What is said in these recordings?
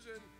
Susan.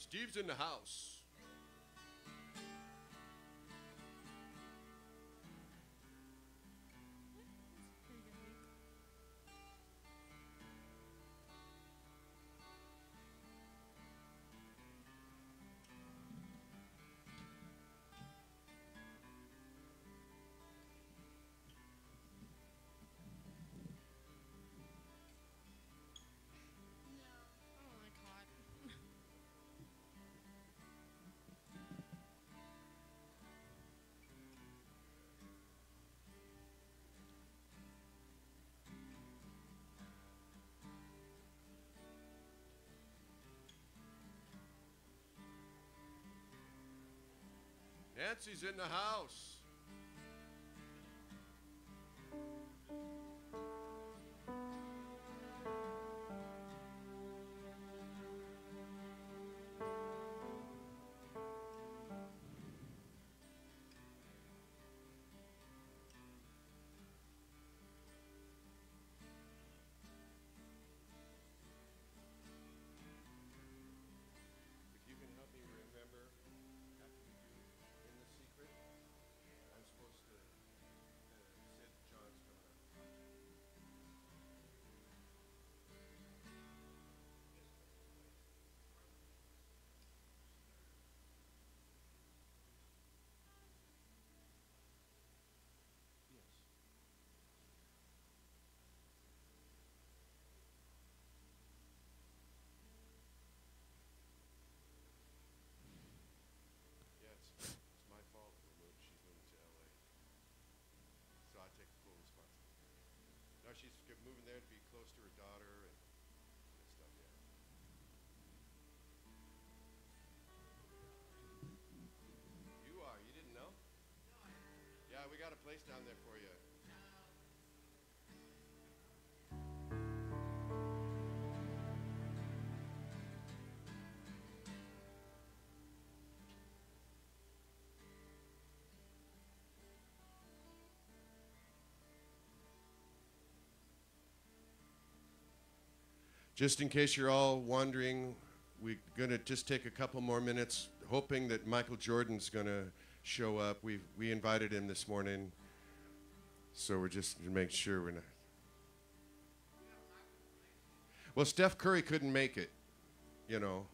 Steve's in the house. Nancy's in the house. Down there for you. Just in case you're all wondering, we're going to just take a couple more minutes, hoping that Michael Jordan's going to show up. We we invited him this morning, so we're just to make sure we're not. Well, Steph Curry couldn't make it, you know.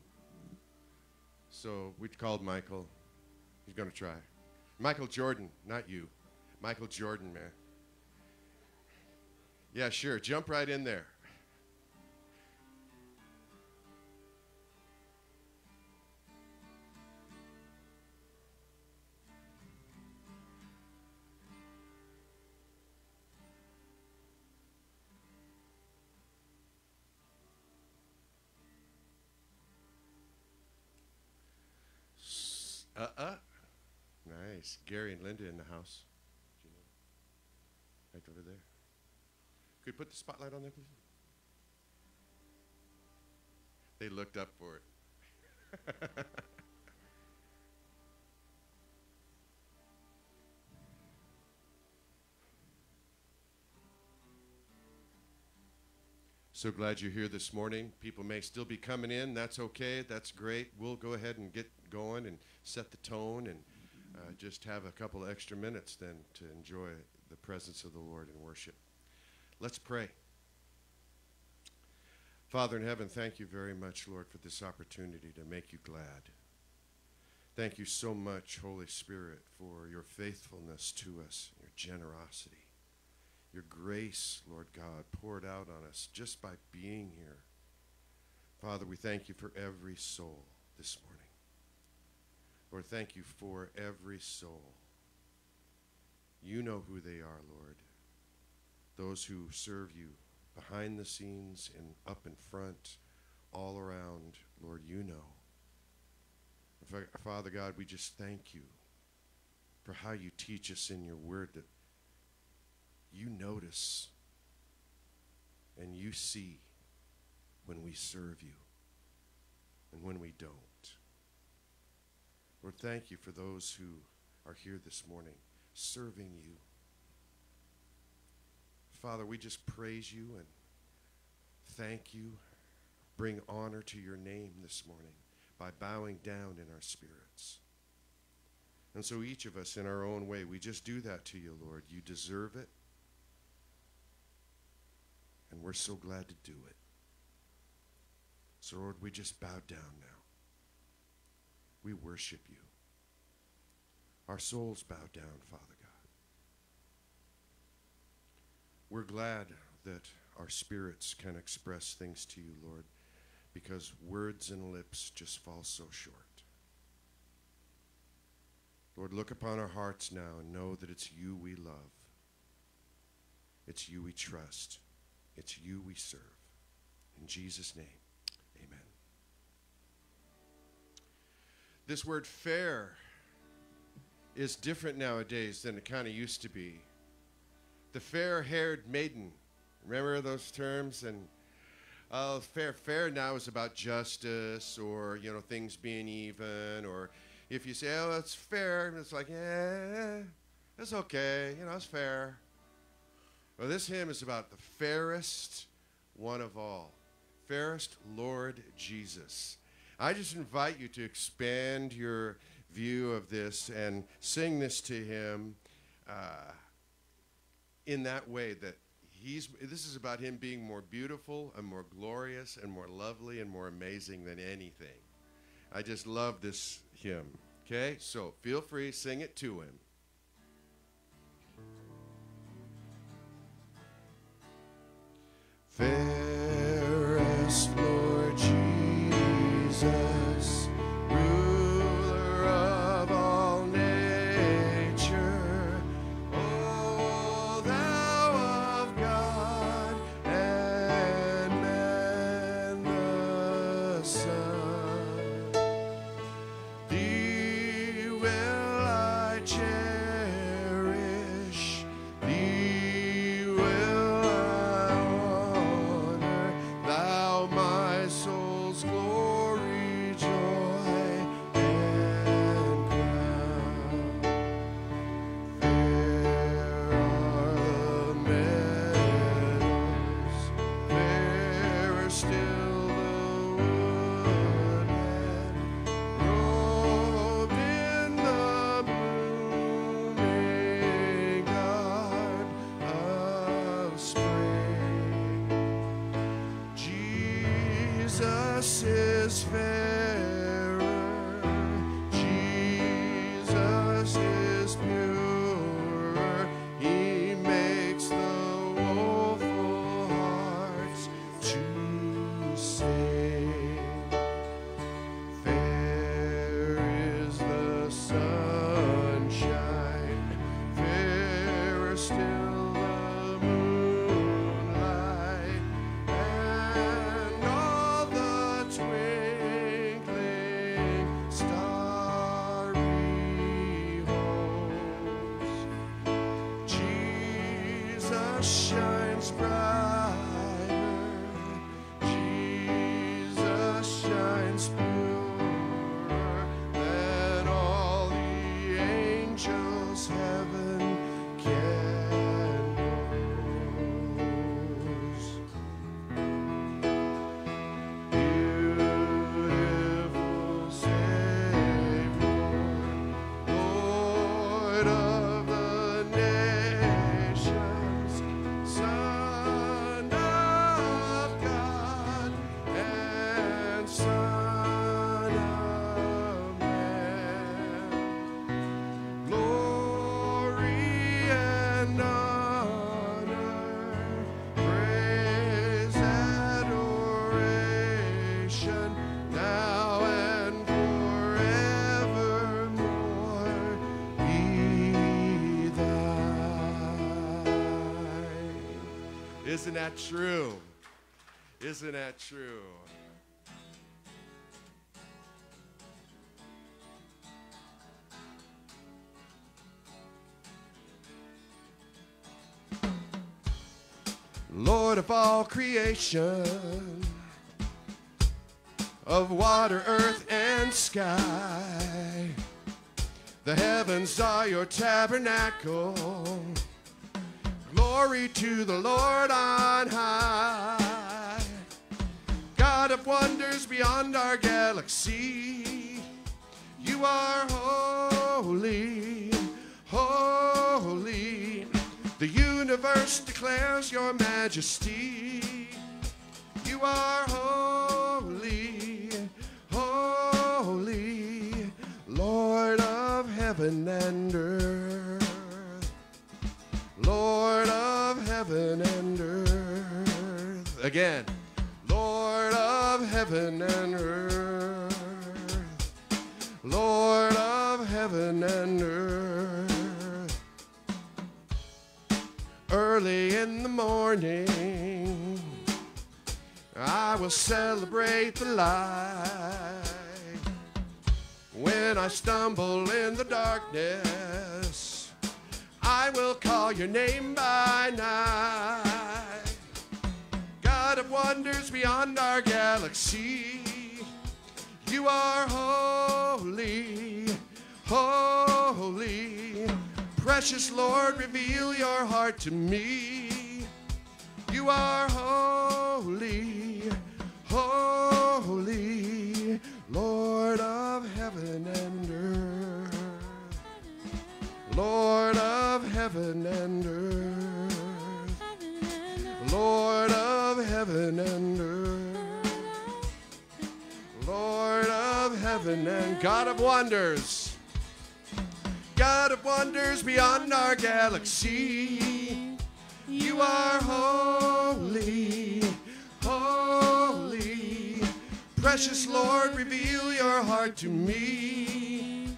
So we called Michael. He's going to try. Michael Jordan, not you. Michael Jordan, man. Yeah, sure. Jump right in there. Gary and Linda in the house. You know? Right over there. Could you put the spotlight on there, please? They looked up for it. So glad you're here this morning. People may still be coming in. That's okay. That's great. We'll go ahead and get going and set the tone and uh, just have a couple extra minutes then to enjoy the presence of the Lord and worship. Let's pray. Father in heaven, thank you very much, Lord, for this opportunity to make you glad. Thank you so much, Holy Spirit, for your faithfulness to us, your generosity your grace, Lord God, poured out on us just by being here. Father, we thank you for every soul this morning. Lord, thank you for every soul. You know who they are, Lord. Those who serve you behind the scenes and up in front, all around, Lord, you know. Father God, we just thank you for how you teach us in your word that you notice and you see when we serve you and when we don't. Lord, thank you for those who are here this morning serving you. Father, we just praise you and thank you. Bring honor to your name this morning. by bowing down in our spirits. And so each of us, in our own way, we just do that to you, Lord. You deserve it. And we're so glad to do it. So, Lord, we just bow down now. We worship you. Our souls bow down, Father God. We're glad that our spirits can express things to you, Lord, because words and lips just fall so short. Lord, look upon our hearts now and know that it's you we love. It's you we trust. It's you we serve. In Jesus' name, This word fair is different nowadays than it kind of used to be. The fair haired maiden, remember those terms? And uh, fair, fair now is about justice or, you know, things being even. Or if you say, oh, that's fair, it's like, yeah, it's okay, you know, it's fair. Well, this hymn is about the fairest one of all, fairest Lord Jesus. I just invite you to expand your view of this and sing this to him uh, in that way that he's this is about him being more beautiful and more glorious and more lovely and more amazing than anything. I just love this hymn okay? So feel free sing it to him. Fairest is heaven Isn't that true? Isn't that true? Lord of all creation, of water, earth, and sky. The heavens are your tabernacle. Glory to the Lord on high. God of wonders beyond our galaxy. You are holy, holy. The universe declares your majesty. You are holy, holy, Lord of heaven and earth. Lord of heaven and earth. Again. Lord of heaven and earth. Lord of heaven and earth. Early in the morning, I will celebrate the light. When I stumble in the darkness, I will call your name by night. God of wonders beyond our galaxy, you are holy, holy. Precious Lord, reveal your heart to me. You are holy, heaven and earth. Lord of heaven and earth. Lord of heaven and God of wonders. God of wonders beyond our galaxy. You are holy, holy. Precious Lord, reveal your heart to me.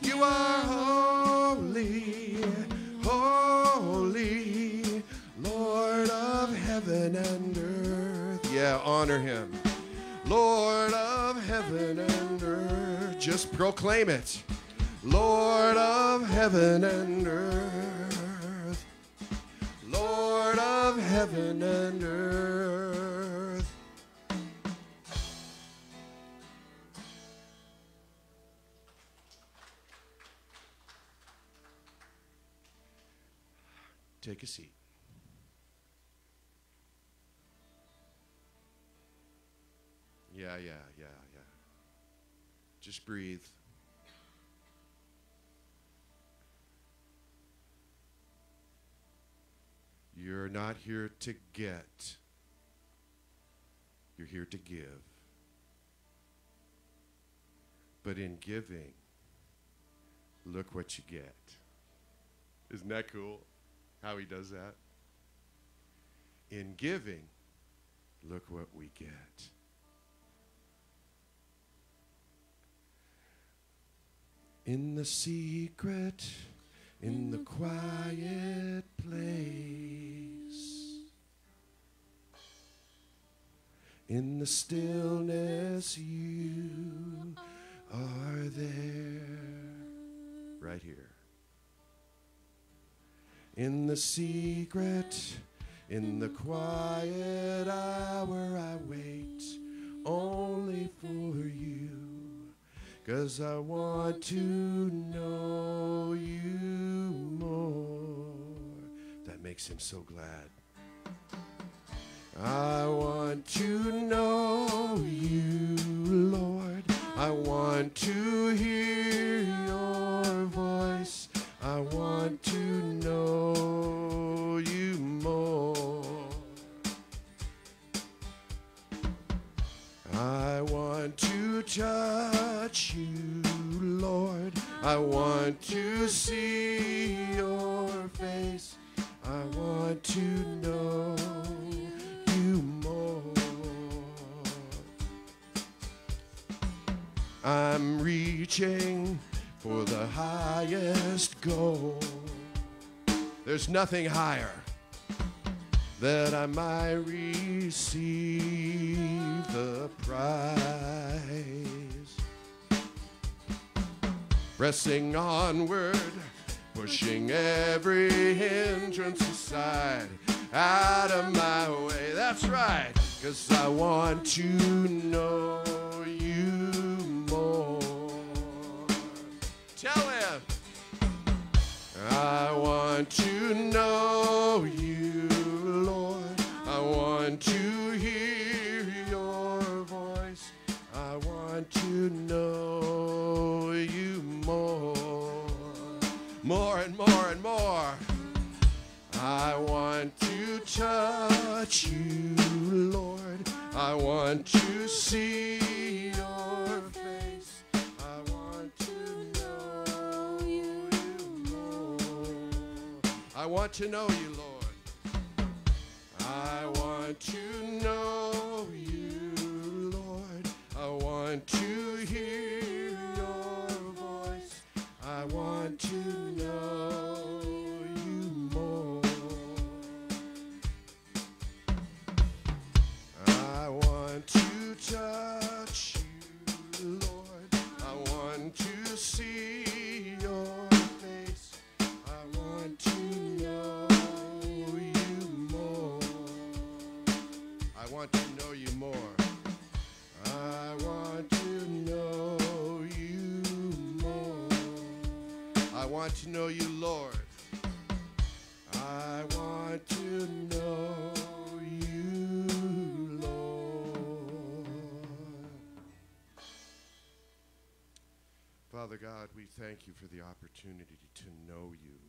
You are holy, holy, Lord of heaven and earth. Yeah, honor him. Lord of heaven and earth. Just proclaim it. Lord of heaven and earth. Lord of heaven and earth. Take a seat. Yeah, yeah, yeah, yeah. Just breathe. You're not here to get, you're here to give. But in giving, look what you get. Isn't that cool? How he does that? In giving, look what we get. In the secret, in the quiet place, in the stillness, you are there. Right here. In the secret, in the quiet hour, I wait only for you. Cause I want to know you more. That makes him so glad. I want to know nothing higher that I might receive the prize. Pressing onward, pushing every hindrance aside, out of my way. That's right, cause I want to know thank you for the opportunity to know you.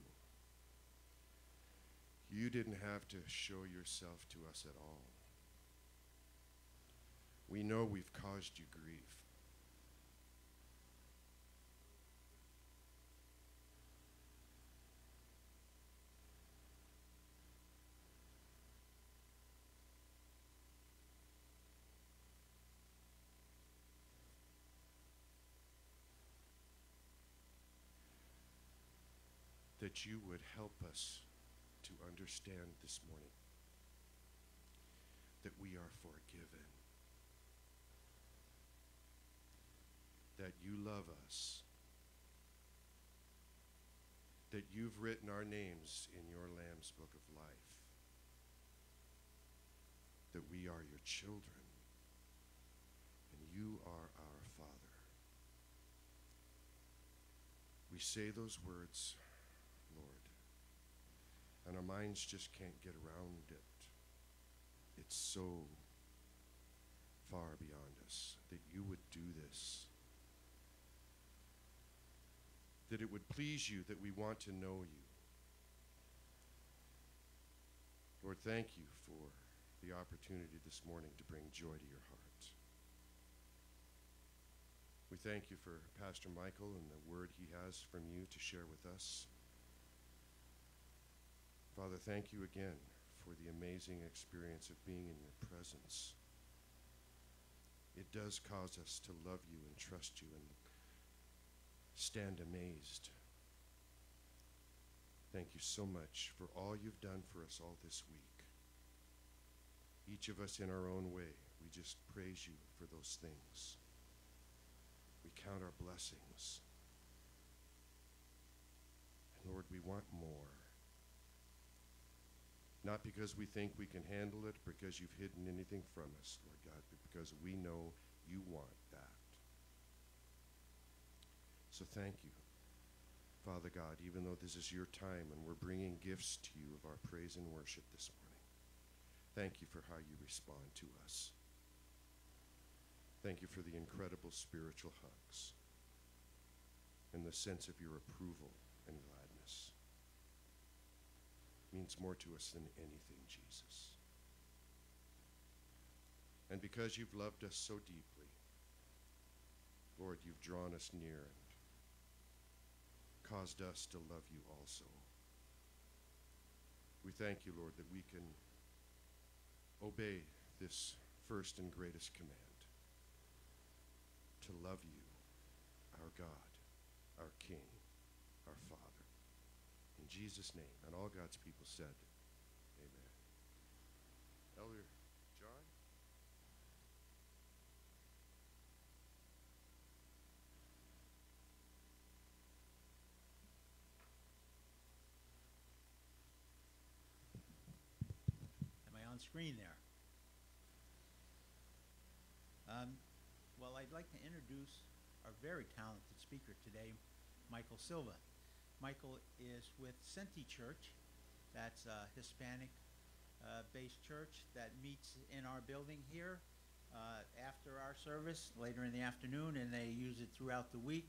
You didn't have to show yourself to us at all. We know we've caused you grief. That you would help us to understand this morning that we are forgiven. that you love us, that you've written our names in your Lamb's Book of Life, that we are your children, and you are our Father. We say those words, and our minds just can't get around it. It's so far beyond us that you would do this that it would please you, that we want to know you. Lord, thank you for the opportunity this morning to bring joy to your heart. We thank you for Pastor Michael and the word he has from you to share with us. Father, thank you again for the amazing experience of being in your presence. It does cause us to love you and trust you and stand amazed. Thank you so much for all you've done for us all this week. Each of us in our own way, we just praise you for those things. We count our blessings. And Lord, we want more. Not because we think we can handle it, because you've hidden anything from us, Lord God, but because we know you want that. So thank you, Father God, even though this is your time and we're bringing gifts to you of our praise and worship this morning. Thank you for how you respond to us. Thank you for the incredible spiritual hugs and the sense of your approval and. Means more to us than anything, Jesus. And because you've loved us so deeply, Lord, you've drawn us near and caused us to love you also. We thank you, Lord, that we can obey this first and greatest command to love you, our God, our King, Jesus' name, and all God's people said, Amen. Elder John? Am I on screen there? Um, well, I'd like to introduce our very talented speaker today, Michael Silva. Michael is with Centi Church. That's a Hispanic uh, based church that meets in our building here uh, after our service later in the afternoon, and they use it throughout the week.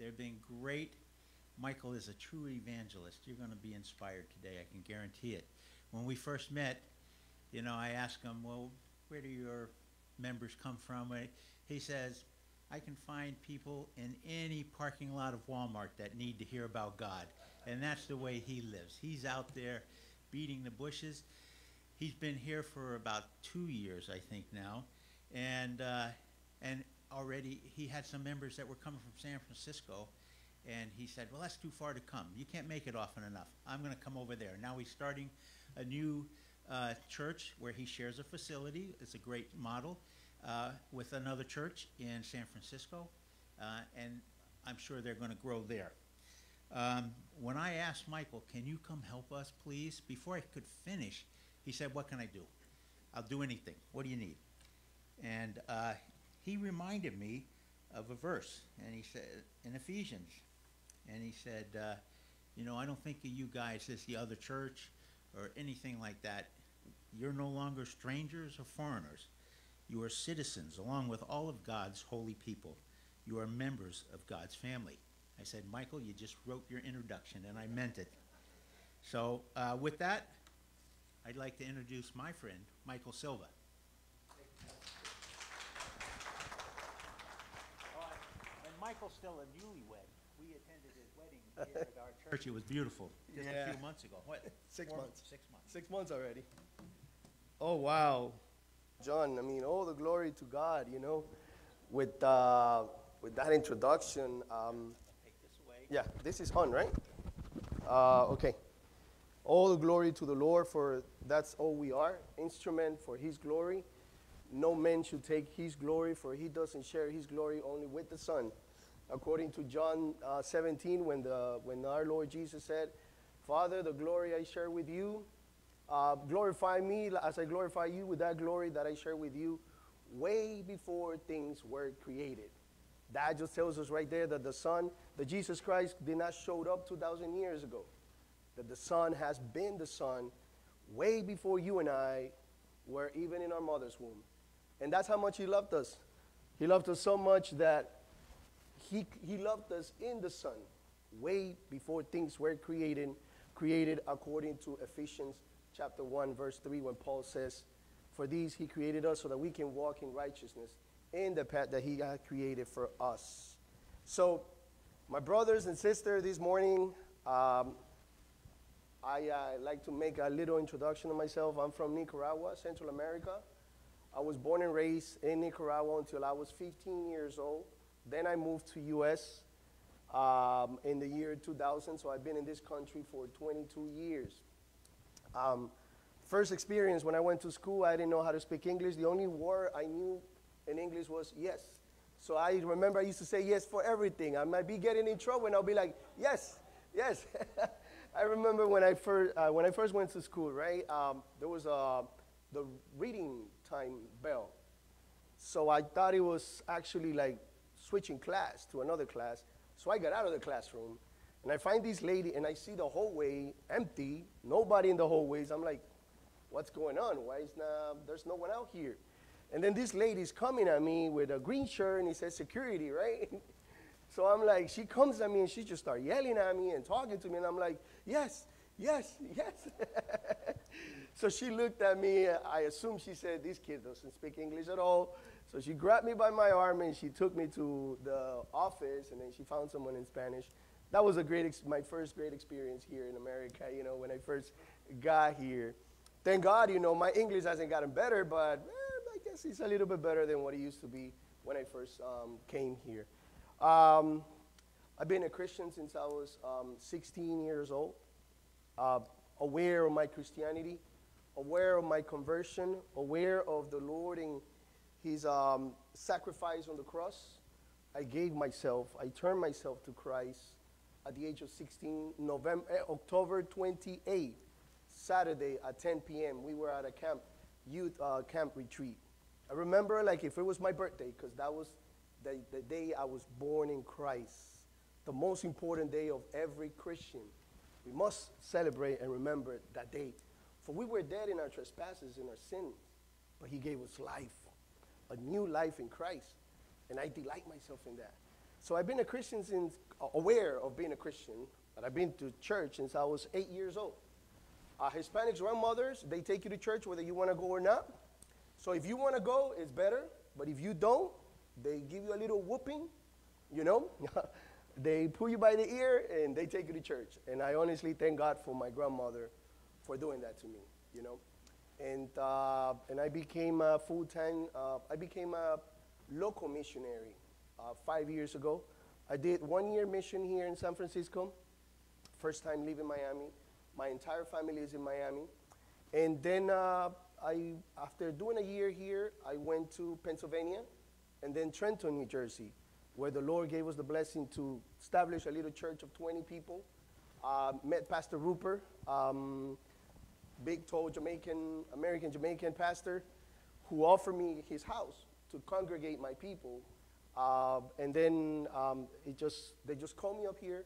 They've been great. Michael is a true evangelist. You're going to be inspired today, I can guarantee it. When we first met, you know, I asked him, well, where do your members come from? He says, I can find people in any parking lot of Walmart that need to hear about God. And that's the way he lives. He's out there beating the bushes. He's been here for about two years, I think now. And, uh, and already he had some members that were coming from San Francisco. And he said, well, that's too far to come. You can't make it often enough. I'm going to come over there. Now he's starting a new uh, church where he shares a facility. It's a great model with another church in San Francisco, uh, and I'm sure they're going to grow there. Um, when I asked Michael, "Can you come help us, please?" Before I could finish, he said, "What can I do? I'll do anything. What do you need?" And uh, he reminded me of a verse, and he said in Ephesians, and he said, uh, "You know, I don't think of you guys as the other church or anything like that. You're no longer strangers or foreigners. You are citizens along with all of God's holy people. You are members of God's family. I said, Michael, you just wrote your introduction, and I meant it. So, uh, with that, I'd like to introduce my friend, Michael Silva. When Michael's still a newlywed, we attended his wedding here at our church. It was beautiful, just a few months ago. What? Six Four- months. Six months. Six months already. Oh wow, John. I mean, all the glory to God. You know, with uh, with that introduction. Um, yeah, this is on, right? Uh, okay. All the glory to the Lord, for that's all we are, instrument for His glory. No man should take His glory, for He doesn't share His glory only with the Son. According to John uh, 17, when the when our Lord Jesus said, "Father, the glory I share with you, uh, glorify me as I glorify you with that glory that I share with you, way before things were created." That just tells us right there that the Son, that Jesus Christ did not show up 2,000 years ago. That the Son has been the Son way before you and I were even in our mother's womb. And that's how much He loved us. He loved us so much that He, he loved us in the Son way before things were created, created according to Ephesians chapter 1, verse 3, when Paul says, For these He created us so that we can walk in righteousness in the path that He had created for us. So, my brothers and sisters, this morning, um, I uh, like to make a little introduction of myself. I'm from Nicaragua, Central America. I was born and raised in Nicaragua until I was 15 years old. Then I moved to U.S. Um, in the year 2000, so I've been in this country for 22 years. Um, first experience when I went to school, I didn't know how to speak English. The only word I knew in English was yes. So I remember I used to say yes for everything. I might be getting in trouble, and I'll be like, yes, yes. I remember when I first uh, when I first went to school, right? Um, there was uh, the reading time bell, so I thought it was actually like switching class to another class. So I got out of the classroom, and I find this lady, and I see the hallway empty, nobody in the hallways. I'm like, what's going on? Why is not, there's no one out here? And then this lady's coming at me with a green shirt, and it says security, right? So I'm like, she comes at me and she just starts yelling at me and talking to me, and I'm like, yes, yes, yes. so she looked at me. I assume she said, this kid doesn't speak English at all. So she grabbed me by my arm and she took me to the office, and then she found someone in Spanish. That was a great, my first great experience here in America. You know, when I first got here. Thank God, you know, my English hasn't gotten better, but eh, I guess it's a little bit better than what it used to be when I first um, came here. Um, I've been a Christian since I was um, 16 years old, uh, aware of my Christianity, aware of my conversion, aware of the Lord and His um, sacrifice on the cross. I gave myself, I turned myself to Christ at the age of 16, November, eh, October 28, Saturday at 10 p.m. We were at a camp, youth uh, camp retreat. I remember like if it was my birthday, because that was the, the day I was born in Christ, the most important day of every Christian. We must celebrate and remember that day. For we were dead in our trespasses and our sins, but He gave us life, a new life in Christ. And I delight myself in that. So I've been a Christian since, aware of being a Christian, but I've been to church since I was eight years old. Uh, Hispanic grandmothers, they take you to church whether you want to go or not. So if you want to go, it's better. But if you don't, they give you a little whooping, you know. they pull you by the ear and they take you to church. And I honestly thank God for my grandmother for doing that to me, you know. And, uh, and I became a full-time, uh, I became a local missionary uh, five years ago. I did one year mission here in San Francisco, first time leaving Miami. My entire family is in Miami. And then uh, I, after doing a year here, I went to Pennsylvania and then Trenton, New Jersey, where the Lord gave us the blessing to establish a little church of 20 people. Uh, met Pastor Rupert, um, big, tall Jamaican, American Jamaican pastor, who offered me his house to congregate my people. Uh, and then um, it just, they just called me up here.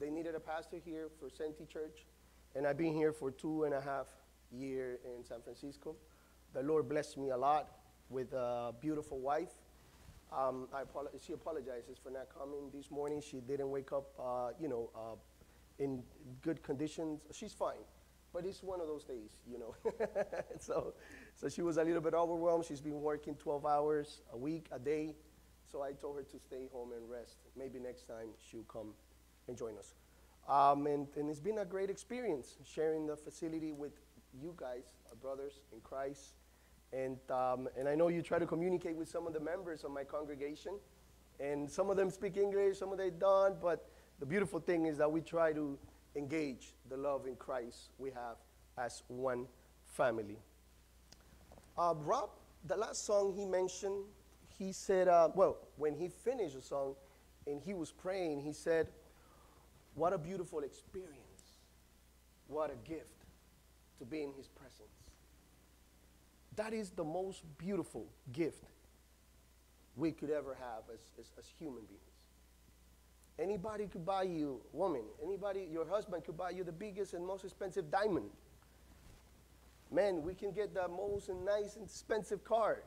They needed a pastor here for Centi Church. And I've been here for two and a half year in San Francisco. The Lord blessed me a lot with a beautiful wife. Um, I apolo- she apologizes for not coming this morning. She didn't wake up, uh, you know, uh, in good conditions. She's fine, but it's one of those days, you know. so, so she was a little bit overwhelmed. She's been working 12 hours a week, a day. So I told her to stay home and rest. Maybe next time she'll come and join us. Um, and, and it's been a great experience sharing the facility with you guys, our brothers in Christ. And, um, and I know you try to communicate with some of the members of my congregation. And some of them speak English, some of them don't. But the beautiful thing is that we try to engage the love in Christ we have as one family. Uh, Rob, the last song he mentioned, he said, uh, well, when he finished the song and he was praying, he said, What a beautiful experience. What a gift to be in his presence. That is the most beautiful gift we could ever have as, as, as human beings. Anybody could buy you, woman, anybody, your husband could buy you the biggest and most expensive diamond. Man, we can get the most and nice and expensive car,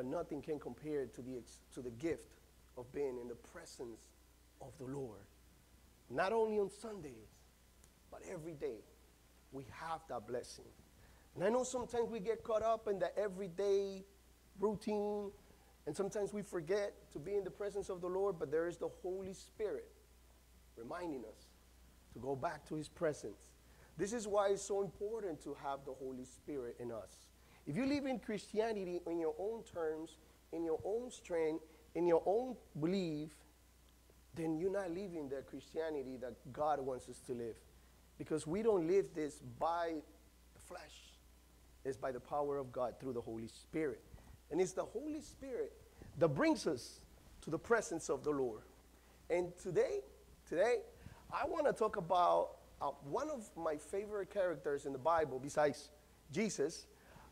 but nothing can compare to the, to the gift of being in the presence of the Lord. Not only on Sundays, but every day. We have that blessing. And I know sometimes we get caught up in the everyday routine, and sometimes we forget to be in the presence of the Lord, but there is the Holy Spirit reminding us to go back to His presence. This is why it's so important to have the Holy Spirit in us. If you live in Christianity on your own terms, in your own strength, in your own belief, then you're not living the Christianity that God wants us to live. Because we don't live this by the flesh, it's by the power of God through the Holy Spirit. And it's the Holy Spirit that brings us to the presence of the Lord. And today, today, I want to talk about uh, one of my favorite characters in the Bible besides Jesus.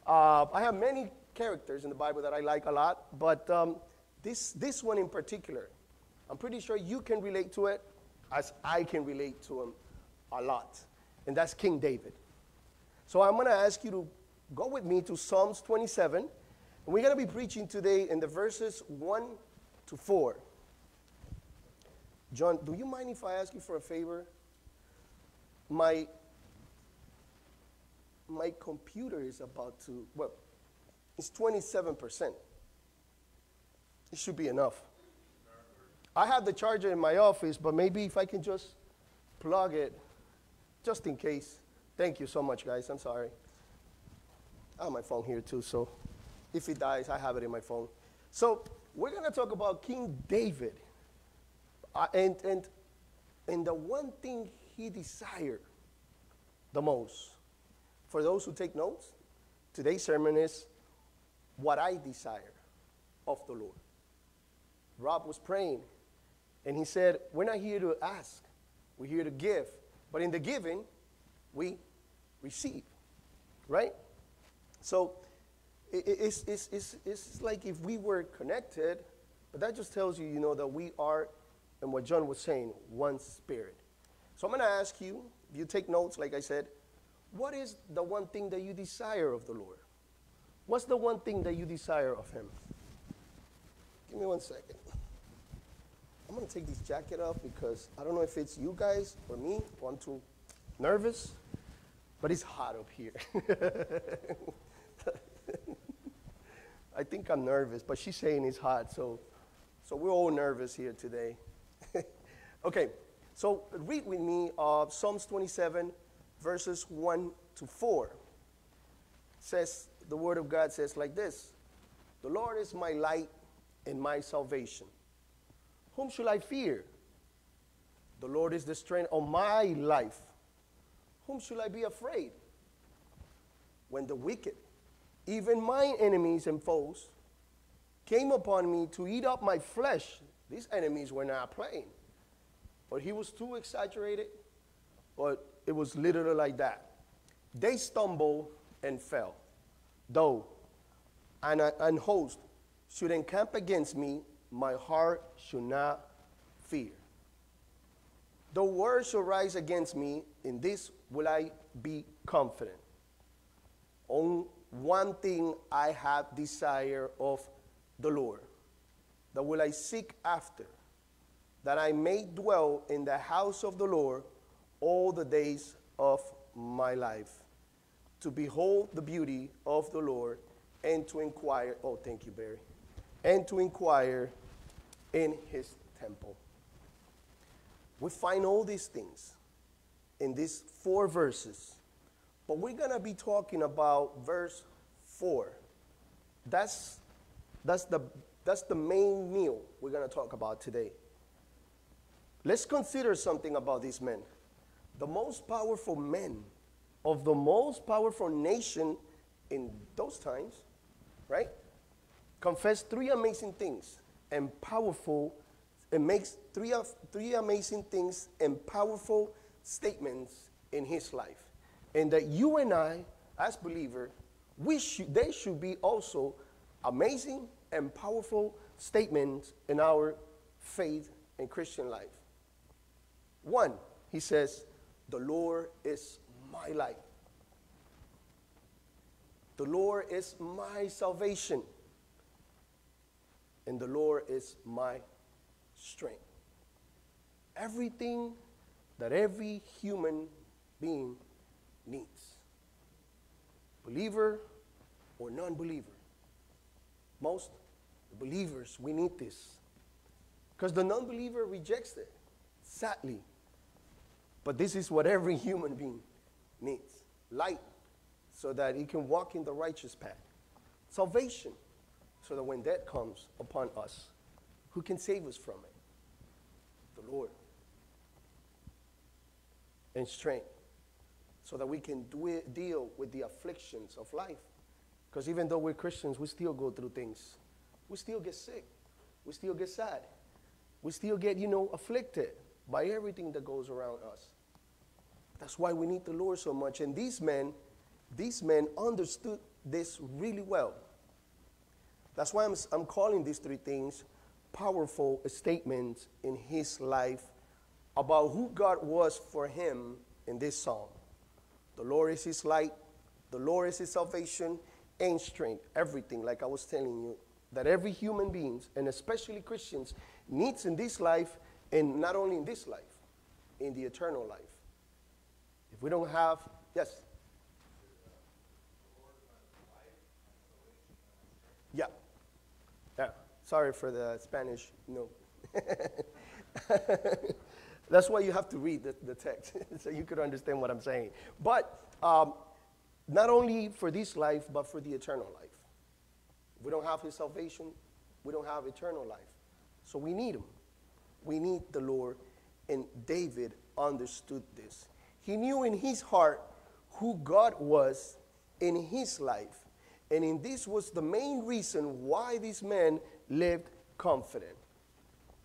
Uh, I have many characters in the Bible that I like a lot, but um, this, this one in particular, I'm pretty sure you can relate to it as I can relate to him a lot. And that's King David. So I'm going to ask you to go with me to Psalms 27. And we're going to be preaching today in the verses 1 to 4. John, do you mind if I ask you for a favor? My my computer is about to well, it's 27%. It should be enough. I have the charger in my office, but maybe if I can just plug it, just in case. Thank you so much, guys. I'm sorry. I have my phone here too, so if it dies, I have it in my phone. So we're going to talk about King David. Uh, and, and, and the one thing he desired the most. For those who take notes, today's sermon is what I desire of the Lord. Rob was praying, and he said, We're not here to ask, we're here to give. But in the giving, we receive, right? So it's, it's, it's, it's like if we were connected, but that just tells you, you know, that we are, and what John was saying, one spirit. So I'm going to ask you, if you take notes, like I said, what is the one thing that you desire of the Lord? What's the one thing that you desire of Him? Give me one second. I'm going to take this jacket off because I don't know if it's you guys or me I'm too nervous. but it's hot up here. I think I'm nervous, but she's saying it's hot, so, so we're all nervous here today. okay, so read with me uh, Psalms 27, verses 1 to 4. says, the word of God says like this The Lord is my light and my salvation. Whom shall I fear? The Lord is the strength of my life. Whom shall I be afraid? When the wicked, even my enemies and foes, came upon me to eat up my flesh, these enemies were not playing. But he was too exaggerated, but it was literally like that. They stumbled and fell. Though an, an host should encamp against me, my heart should not fear. Though war shall rise against me, in this will I be confident. On one thing I have desire of the Lord, that will I seek after, that I may dwell in the house of the Lord all the days of my life, to behold the beauty of the Lord and to inquire. Oh, thank you, Barry. And to inquire in his temple. We find all these things in these four verses, but we're going to be talking about verse 4. That's, that's, the, that's the main meal we're going to talk about today. Let's consider something about these men. The most powerful men of the most powerful nation in those times, right? Confess three amazing things and powerful it makes three, of, three amazing things and powerful statements in his life. And that you and I, as believers, we should, they should be also amazing and powerful statements in our faith and Christian life. One, he says, The Lord is my light. The Lord is my salvation. And the Lord is my strength. Everything that every human being needs. Believer or non believer. Most believers, we need this. Because the non believer rejects it, sadly. But this is what every human being needs light, so that he can walk in the righteous path. Salvation, so that when death comes upon us, who can save us from it? The Lord. And strength, so that we can do, deal with the afflictions of life. Because even though we're Christians, we still go through things. We still get sick. We still get sad. We still get, you know, afflicted by everything that goes around us. That's why we need the Lord so much. And these men, these men understood this really well. That's why I'm, I'm calling these three things powerful statements in his life about who God was for him in this psalm. The Lord is his light, the Lord is his salvation and strength. Everything, like I was telling you, that every human being, and especially Christians, needs in this life, and not only in this life, in the eternal life. If we don't have, yes? Yeah. Yeah. Sorry for the Spanish, no. That's why you have to read the, the text, so you could understand what I'm saying. But um, not only for this life, but for the eternal life. If we don't have his salvation, we don't have eternal life. So we need him. We need the Lord. And David understood this. He knew in his heart who God was in his life. And in this was the main reason why this man lived confident.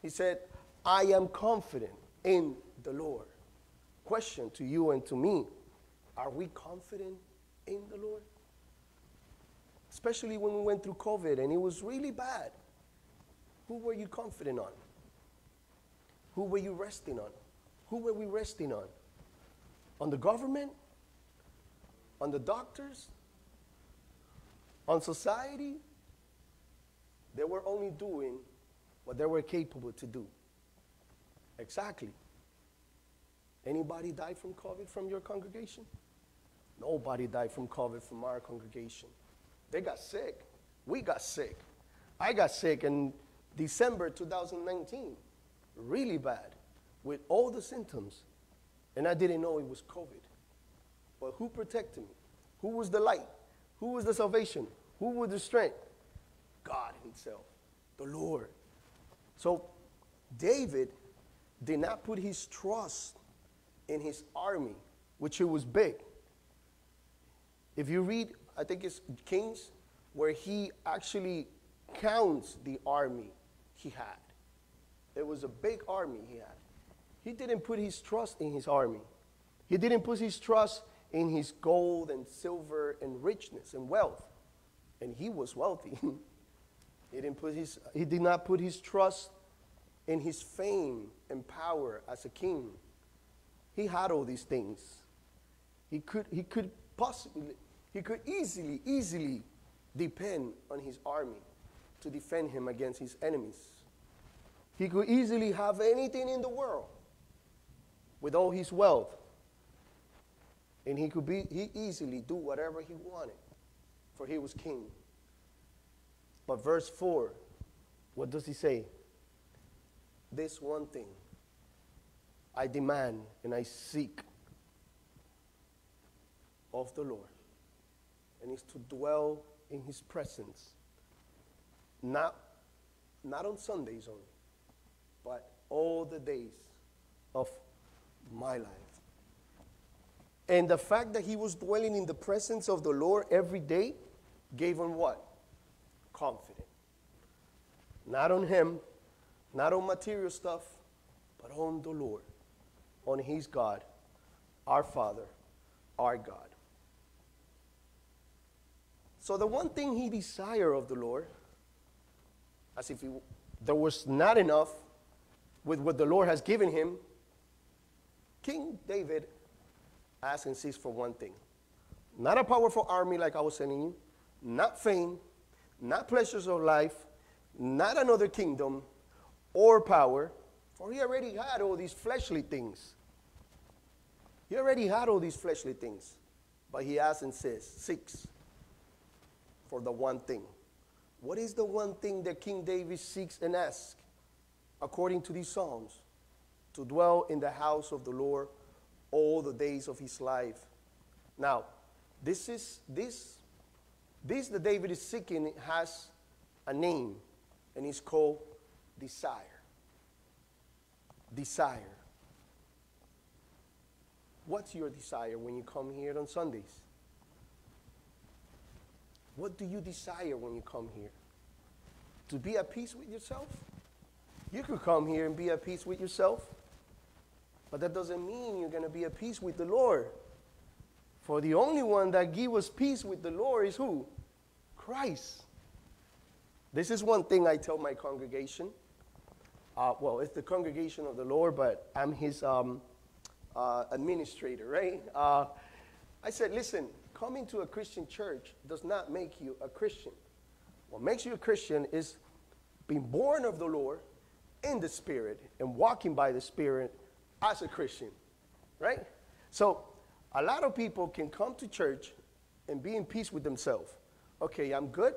He said, I am confident in the Lord. Question to you and to me Are we confident in the Lord? Especially when we went through COVID and it was really bad. Who were you confident on? Who were you resting on? Who were we resting on? On the government? On the doctors? On society? They were only doing what they were capable to do. Exactly. Anybody died from COVID from your congregation? Nobody died from COVID from our congregation. They got sick. We got sick. I got sick in December 2019, really bad, with all the symptoms. And I didn't know it was COVID. But who protected me? Who was the light? Who was the salvation? Who was the strength? God Himself, the Lord. So David did not put his trust in his army, which it was big. If you read, I think it's Kings, where he actually counts the army he had. It was a big army he had. He didn't put his trust in his army. He didn't put his trust in his gold and silver and richness and wealth. And he was wealthy. he, didn't put his, he did not put his trust in his fame and power as a king. He had all these things. He could, he could possibly, he could easily, easily depend on his army to defend him against his enemies. He could easily have anything in the world with all his wealth. And he could be, he easily do whatever he wanted, for he was king. But verse 4, what does he say? This one thing I demand and I seek of the Lord, and is to dwell in his presence. Not, not on Sundays only, but all the days of my life. And the fact that he was dwelling in the presence of the Lord every day gave him what? Confidence. Not on him, not on material stuff, but on the Lord, on his God, our Father, our God. So the one thing he desired of the Lord, as if he, there was not enough with what the Lord has given him, King David asks and seeks for one thing. Not a powerful army like I was telling you, not fame, not pleasures of life, not another kingdom or power, for he already had all these fleshly things. He already had all these fleshly things. But he asks and says, Seeks for the one thing. What is the one thing that King David seeks and asks, according to these Psalms? To dwell in the house of the Lord all the days of his life. Now, this is this this that David is seeking has a name, and it's called desire. Desire. What's your desire when you come here on Sundays? What do you desire when you come here? To be at peace with yourself? You could come here and be at peace with yourself, but that doesn't mean you're going to be at peace with the Lord. For the only one that gives us peace with the Lord is who? Christ. This is one thing I tell my congregation. Uh, well, it's the congregation of the Lord, but I'm his um, uh, administrator, right? Uh, I said, listen, coming to a Christian church does not make you a Christian. What makes you a Christian is being born of the Lord in the Spirit and walking by the Spirit as a Christian, right? So, a lot of people can come to church and be in peace with themselves. Okay, I'm good.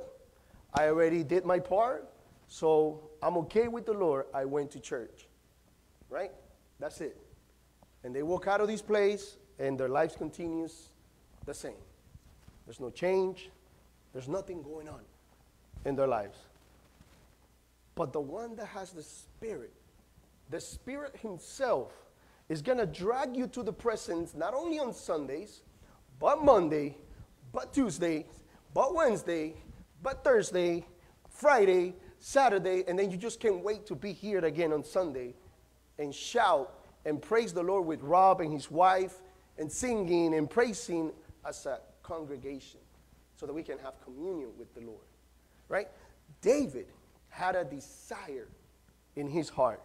I already did my part. So I'm okay with the Lord. I went to church. Right? That's it. And they walk out of this place and their lives continues the same. There's no change. There's nothing going on in their lives. But the one that has the Spirit, the Spirit Himself, is going to drag you to the presence not only on Sundays, but Monday, but Tuesday, but Wednesday, but Thursday, Friday, Saturday, and then you just can't wait to be here again on Sunday and shout and praise the Lord with Rob and his wife and singing and praising as a congregation so that we can have communion with the Lord. Right? David had a desire in his heart.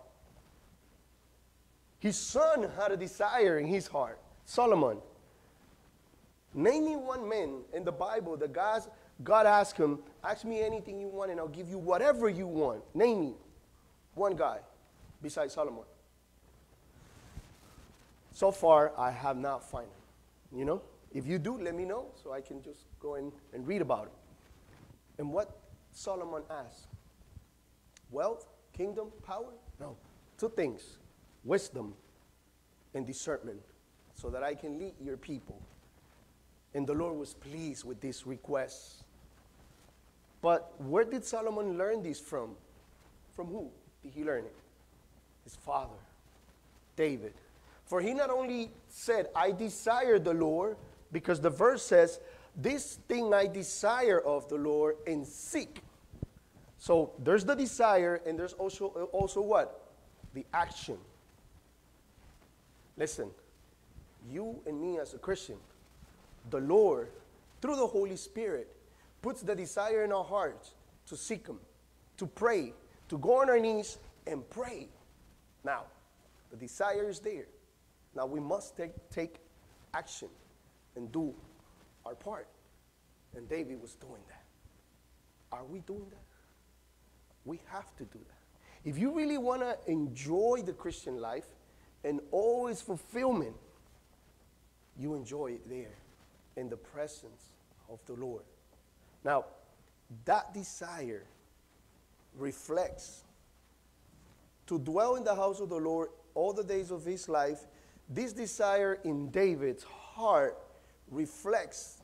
His son had a desire in his heart, Solomon. Name me one man in the Bible that God's God asked him, Ask me anything you want, and I'll give you whatever you want. Name me one guy besides Solomon. So far, I have not found him. You know? If you do, let me know so I can just go in and read about it. And what Solomon asked wealth, kingdom, power? No. Two things wisdom and discernment so that I can lead your people. And the Lord was pleased with this request. But where did Solomon learn this from? From who did he learn it? His father, David. For he not only said, I desire the Lord, because the verse says, This thing I desire of the Lord and seek. So there's the desire, and there's also, also what? The action. Listen, you and me as a Christian, the Lord, through the Holy Spirit, puts the desire in our hearts to seek Him, to pray, to go on our knees and pray. Now, the desire is there. Now we must take, take action and do our part. And David was doing that. Are we doing that? We have to do that. If you really want to enjoy the Christian life and always fulfillment, you enjoy it there in the presence of the Lord. Now, that desire reflects to dwell in the house of the Lord all the days of his life. This desire in David's heart reflects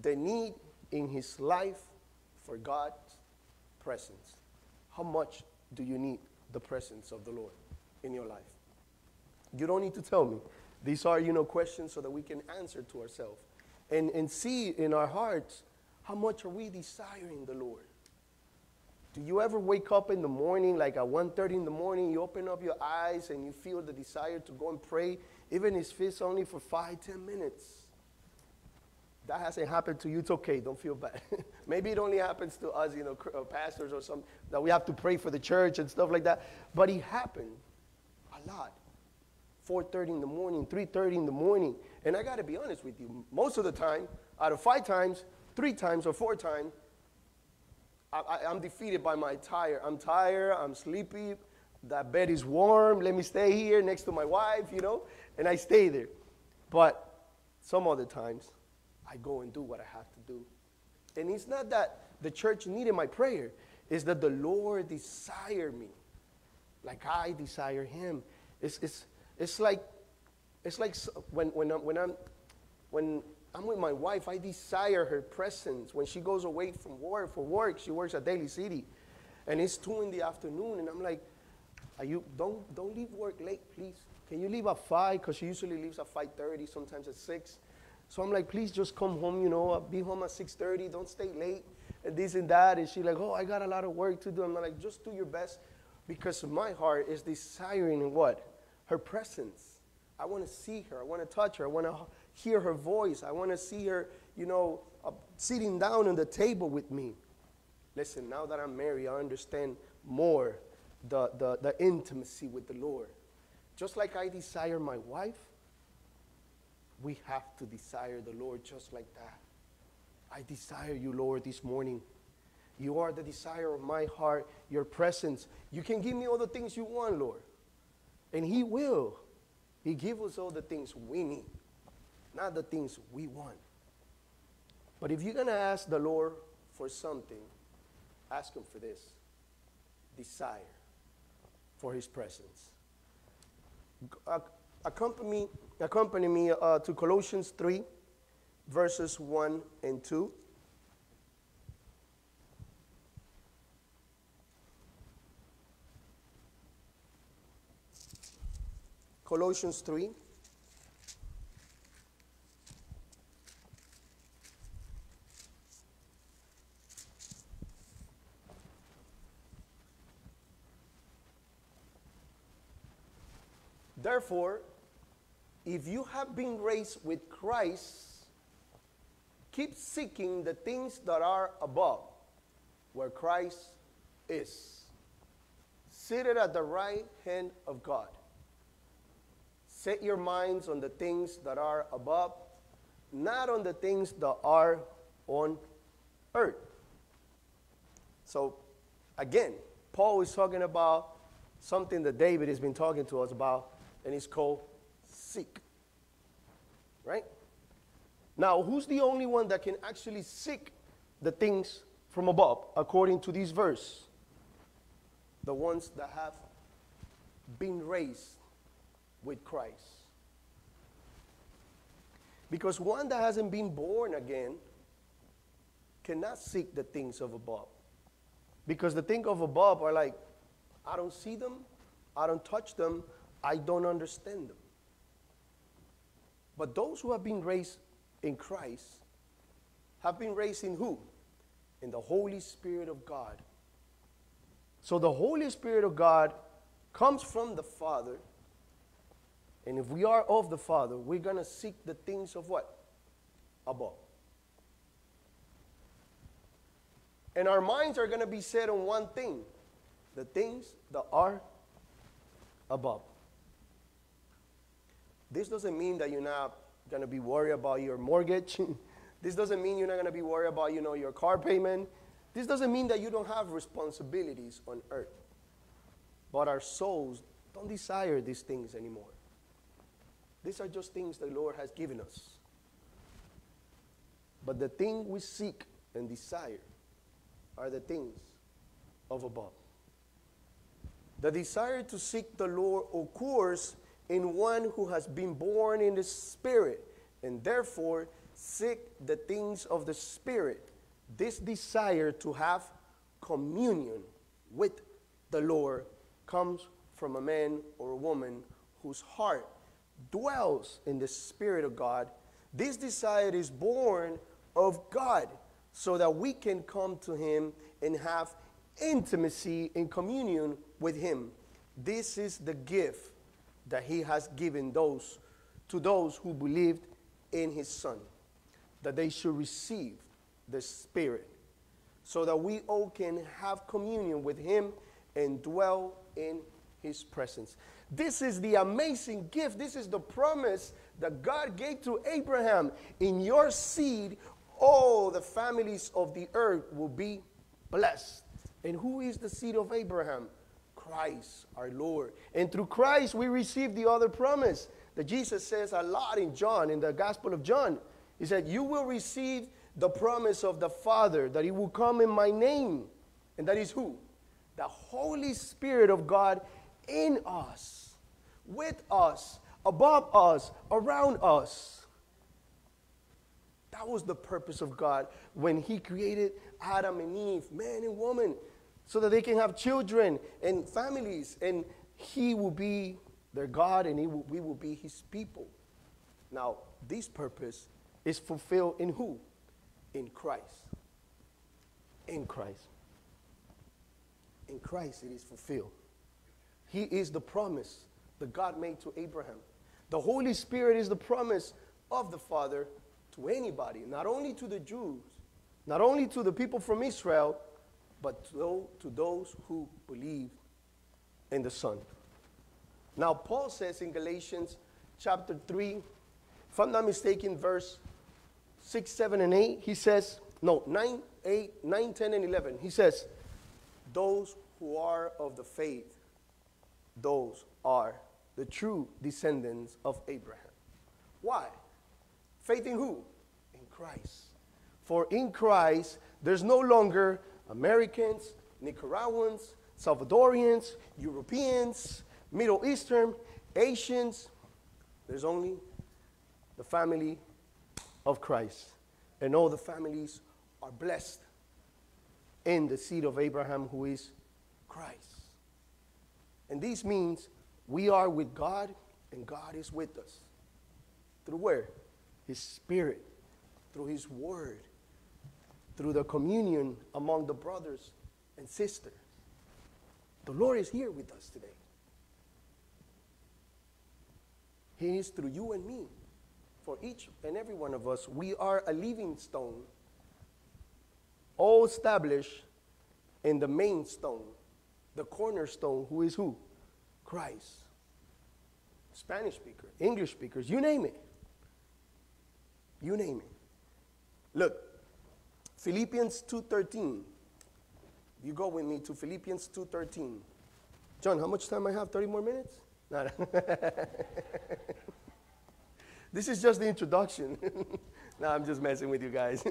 the need in his life for God's presence. How much do you need the presence of the Lord in your life? You don't need to tell me. These are, you know, questions so that we can answer to ourselves and, and see in our hearts how much are we desiring the Lord. Do you ever wake up in the morning, like at 1.30 in the morning, you open up your eyes and you feel the desire to go and pray, even if it's only for five, ten minutes? That hasn't happened to you, it's okay, don't feel bad. Maybe it only happens to us, you know, uh, pastors or some, that we have to pray for the church and stuff like that. But it happened a lot. 4.30 in the morning, 3.30 in the morning. And I got to be honest with you, most of the time, out of five times, three times or four times, I, am defeated by my tire. I'm tired, I'm sleepy, that bed is warm, let me stay here next to my wife, you know, and I stay there. But some other times, I go and do what I have to do. And it's not that the church needed my prayer, it's that the Lord desired me like I desire Him. It's, it's, it's like, it's like when, when, I'm, when, I'm, when I'm with my wife, I desire her presence. When she goes away from work, for work, she works at Daly City. And it's 2 in the afternoon, and I'm like, are you, don't, don't leave work late, please. Can you leave at 5? Because she usually leaves at 5.30, sometimes at 6. So I'm like, please just come home, you know, be home at 6.30, don't stay late, and this and that. And she's like, oh, I got a lot of work to do. I'm like, just do your best because my heart is desiring what? Her presence. I want to see her. I want to touch her. I want to hear her voice. I want to see her, you know, uh, sitting down on the table with me. Listen, now that I'm married, I understand more the, the, the intimacy with the Lord. Just like I desire my wife, we have to desire the Lord just like that. I desire you, Lord, this morning. You are the desire of my heart, your presence. You can give me all the things you want, Lord. And He will. He gives us all the things we need, not the things we want. But if you're going to ask the Lord for something, ask Him for this desire for His presence. Accompany, accompany me uh, to Colossians 3, verses 1 and 2. Colossians 3. Therefore, if you have been raised with Christ, keep seeking the things that are above, where Christ is, seated at the right hand of God. Set your minds on the things that are above, not on the things that are on earth. So, again, Paul is talking about something that David has been talking to us about, and it's called seek. Right? Now, who's the only one that can actually seek the things from above, according to this verse? The ones that have been raised with Christ. Because one that hasn't been born again cannot seek the things of above. Because the things of above are like, I don't see them, I don't touch them, I don't understand them. But those who have been raised in Christ have been raised in who? In the Holy Spirit of God. So the Holy Spirit of God comes from the Father. And if we are of the Father, we're going to seek the things of what? Above. And our minds are going to be set on one thing the things that are above. This doesn't mean that you're not going to be worried about your mortgage. this doesn't mean you're not going to be worried about, you know, your car payment. This doesn't mean that you don't have responsibilities on earth. But our souls don't desire these things anymore. These are just things the Lord has given us. But the thing we seek and desire are the things of above. The desire to seek the Lord occurs in one who has been born in the Spirit, and therefore seek the things of the Spirit. This desire to have communion with the Lord comes from a man or a woman whose heart dwells in the Spirit of God. This desire is born of God so that we can come to Him and have intimacy and communion with Him. This is the gift that He has given those to those who believed in His Son, that they should receive the Spirit, so that we all can have communion with Him and dwell in His presence. This is the amazing gift. This is the promise that God gave to Abraham. In your seed all the families of the earth will be blessed. And who is the seed of Abraham? Christ, our Lord. And through Christ, we receive the other promise that Jesus says a lot in John, in the Gospel of John. He said, You will receive the promise of the Father that He will come in my name. And that is who? The Holy Spirit of God in us, with us, above us, around us. That was the purpose of God when He created Adam and Eve, man and woman, so that they can have children and families, and He will be their God and will, we will be His people. Now, this purpose is fulfilled in who? In Christ. In Christ. In Christ, it is fulfilled. He is the promise that God made to Abraham. The Holy Spirit is the promise of the Father to anybody, not only to the Jews, not only to the people from Israel, but to, those who believe in the Son. Now, Paul says in Galatians chapter 3, if I'm not mistaken, verse 6, 7, and 8, he says, no, 9, 8, 9, 10, and 11. He says, Those who are of the faith, those are the true descendants of Abraham. Why? Faith in who? In Christ. For in Christ, there's no longer Americans, Nicaraguans, Salvadorians, Europeans, Middle Eastern, Asians. There's only the family of Christ. And all the families are blessed in the seed of Abraham, who is Christ. And this means we are with God and God is with us. Through where? His Spirit, through His Word, through the communion among the brothers and sisters. The Lord is here with us today. He is through you and me. For each and every one of us, we are a living stone, all established in the main stone, the cornerstone, who is who? Christ. Spanish speaker, English speakers, you name it. You name it. Look, Philippians 2:13. You go with me to Philippians 2:13. John, how much time I have? 30 more minutes? No. this is just the introduction. no, I'm just messing with you guys.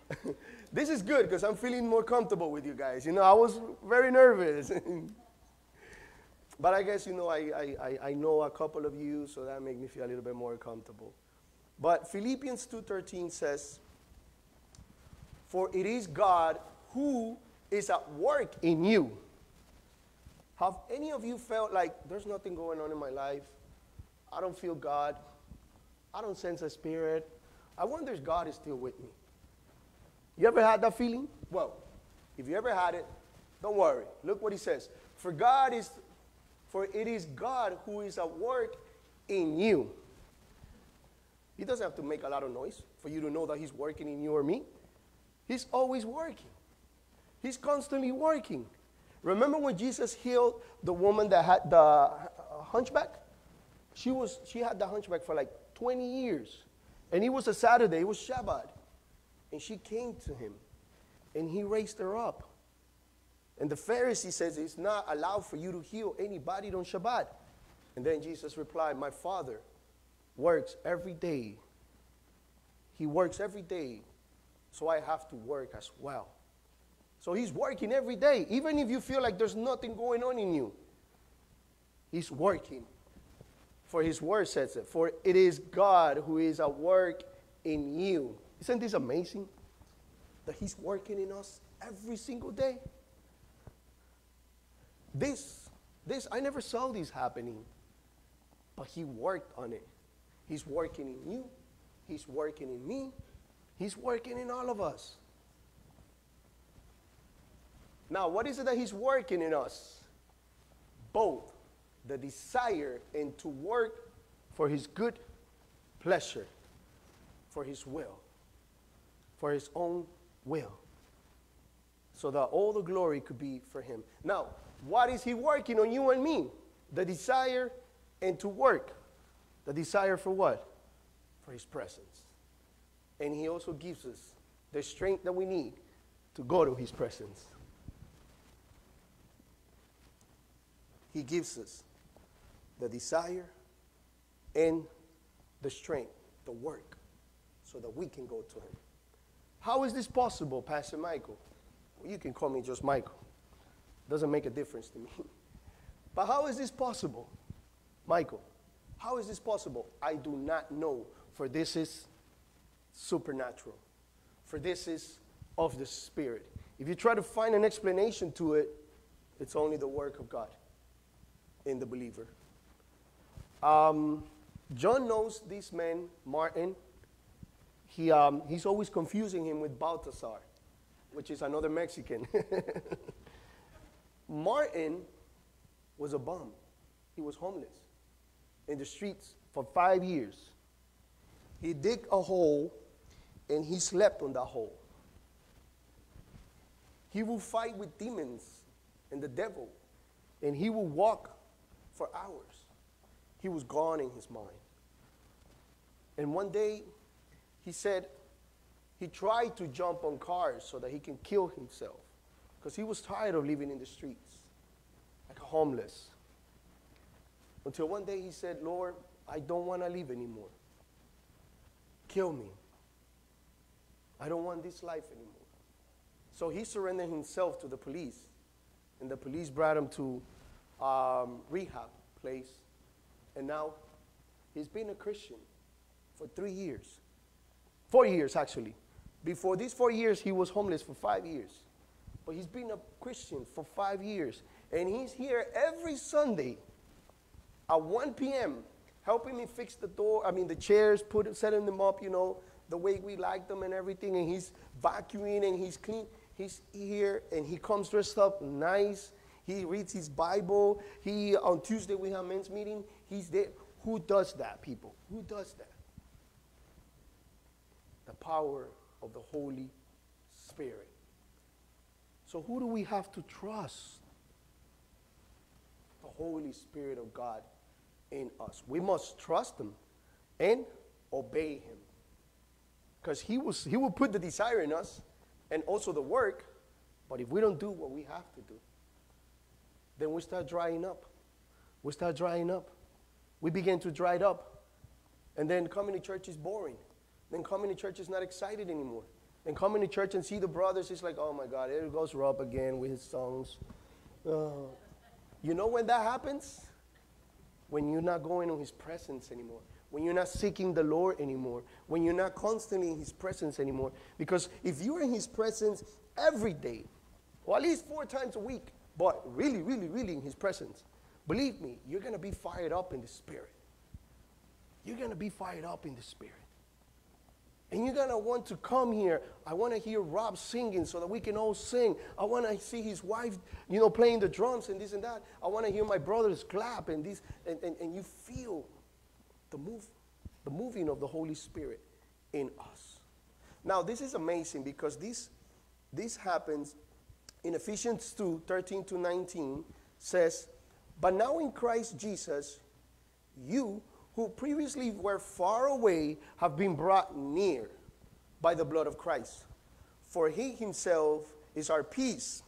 this is good because I'm feeling more comfortable with you guys. You know, I was very nervous. but I guess, you know, I, I, I- I know a couple of you, so that makes me feel a little bit more comfortable. But Philippians 2.13 says, For it is God who is at work in you. Have any of you felt like there's nothing going on in my life? I don't feel God. I don't sense a spirit. I wonder if God is still with me. You ever had that feeling? Well, if you ever had it, don't worry. Look what he says. For God is for it is God who is at work in you. He doesn't have to make a lot of noise for you to know that he's working in you or me. He's always working. He's constantly working. Remember when Jesus healed the woman that had the hunchback? She, was, she had the hunchback for like 20 years. And it was a Saturday, it was Shabbat. And she came to him, and he raised her up. And the Pharisee says, It's not allowed for you to heal anybody on Shabbat. And then Jesus replied, My Father works every day. He works every day, so I have to work as well. So he's working every day, even if you feel like there's nothing going on in you. He's working. For his word says it. For it is God who is at work in you. Isn't this amazing? That he's working in us every single day. This, this, I never saw this happening, but he worked on it. He's working in you, he's working in me, he's working in all of us. Now, what is it that he's working in us? Both the desire and to work for his good pleasure, for his will, for his own will, so that all the glory could be for him. Now, what is he working on you and me? The desire and to work. The desire for what? For his presence. And he also gives us the strength that we need to go to his presence. He gives us the desire and the strength, the work, so that we can go to Him. How is this possible, Pastor Michael? Well, you can call me just Michael. Doesn't make a difference to me. But how is this possible? Michael, how is this possible? I do not know, for this is supernatural. For this is of the Spirit. If you try to find an explanation to it, it's only the work of God in the believer. Um, John knows this man, Martin. He, um, he's always confusing him with Balthasar, which is another Mexican. Martin was a bum. He was homeless in the streets for five years. He dig a hole and he slept on that hole. He will fight with demons and the devil, and he will walk for hours. He was gone in his mind. And one day, he said he tried to jump on cars so that he can kill himself because he was tired of living in the streets like homeless. Until one day he said, Lord, I don't want to live anymore. Kill me. I don't want this life anymore. So he surrendered himself to the police, and the police brought him to um, rehab place, and now he's been a Christian for three years, four years actually. Before these four years, he was homeless for five years, but he's been a Christian for five years, and he's here every Sunday at 1 p.m. helping me fix the door. I mean the chairs, put setting them up, you know, the way we like them and everything. And he's vacuuming and he's clean. He's here and he comes dressed up nice. He reads his Bible. He on Tuesday we have men's meeting. He's there. Who does that, people? Who does that? The power of the Holy Spirit. So who do we have to trust? The Holy Spirit of God in us. We must trust him and obey him. Because he, was, he will put the desire in us and also the work, but if we don't do what we have to do, then we start drying up. We start drying up. We begin to dry up. And then coming to church is boring. then coming to church is not excited anymore. And coming to church and see the brothers is like, oh my God, there goes Rob again with his songs. Oh. You know when that happens? When you're not going in his presence anymore. When you're not seeking the Lord anymore. When you're not constantly in his presence anymore. Because if you're in his presence every day, or at least four times a week, but really, really, really in his presence, believe me, you're going to be fired up in the spirit. You're going to be fired up in the spirit. And you're going to want to come here. I want to hear Rob singing so that we can all sing. I want to see his wife, you know, playing the drums and this and that. I want to hear my brothers clap and this, and, and, and you feel the move, the moving of the Holy Spirit in us. Now, this is amazing because this, this happens in Ephesians 2, 13 to 19, says, But now in Christ Jesus, you who previously were far away have been brought near by the blood of Christ. For he himself is our peace,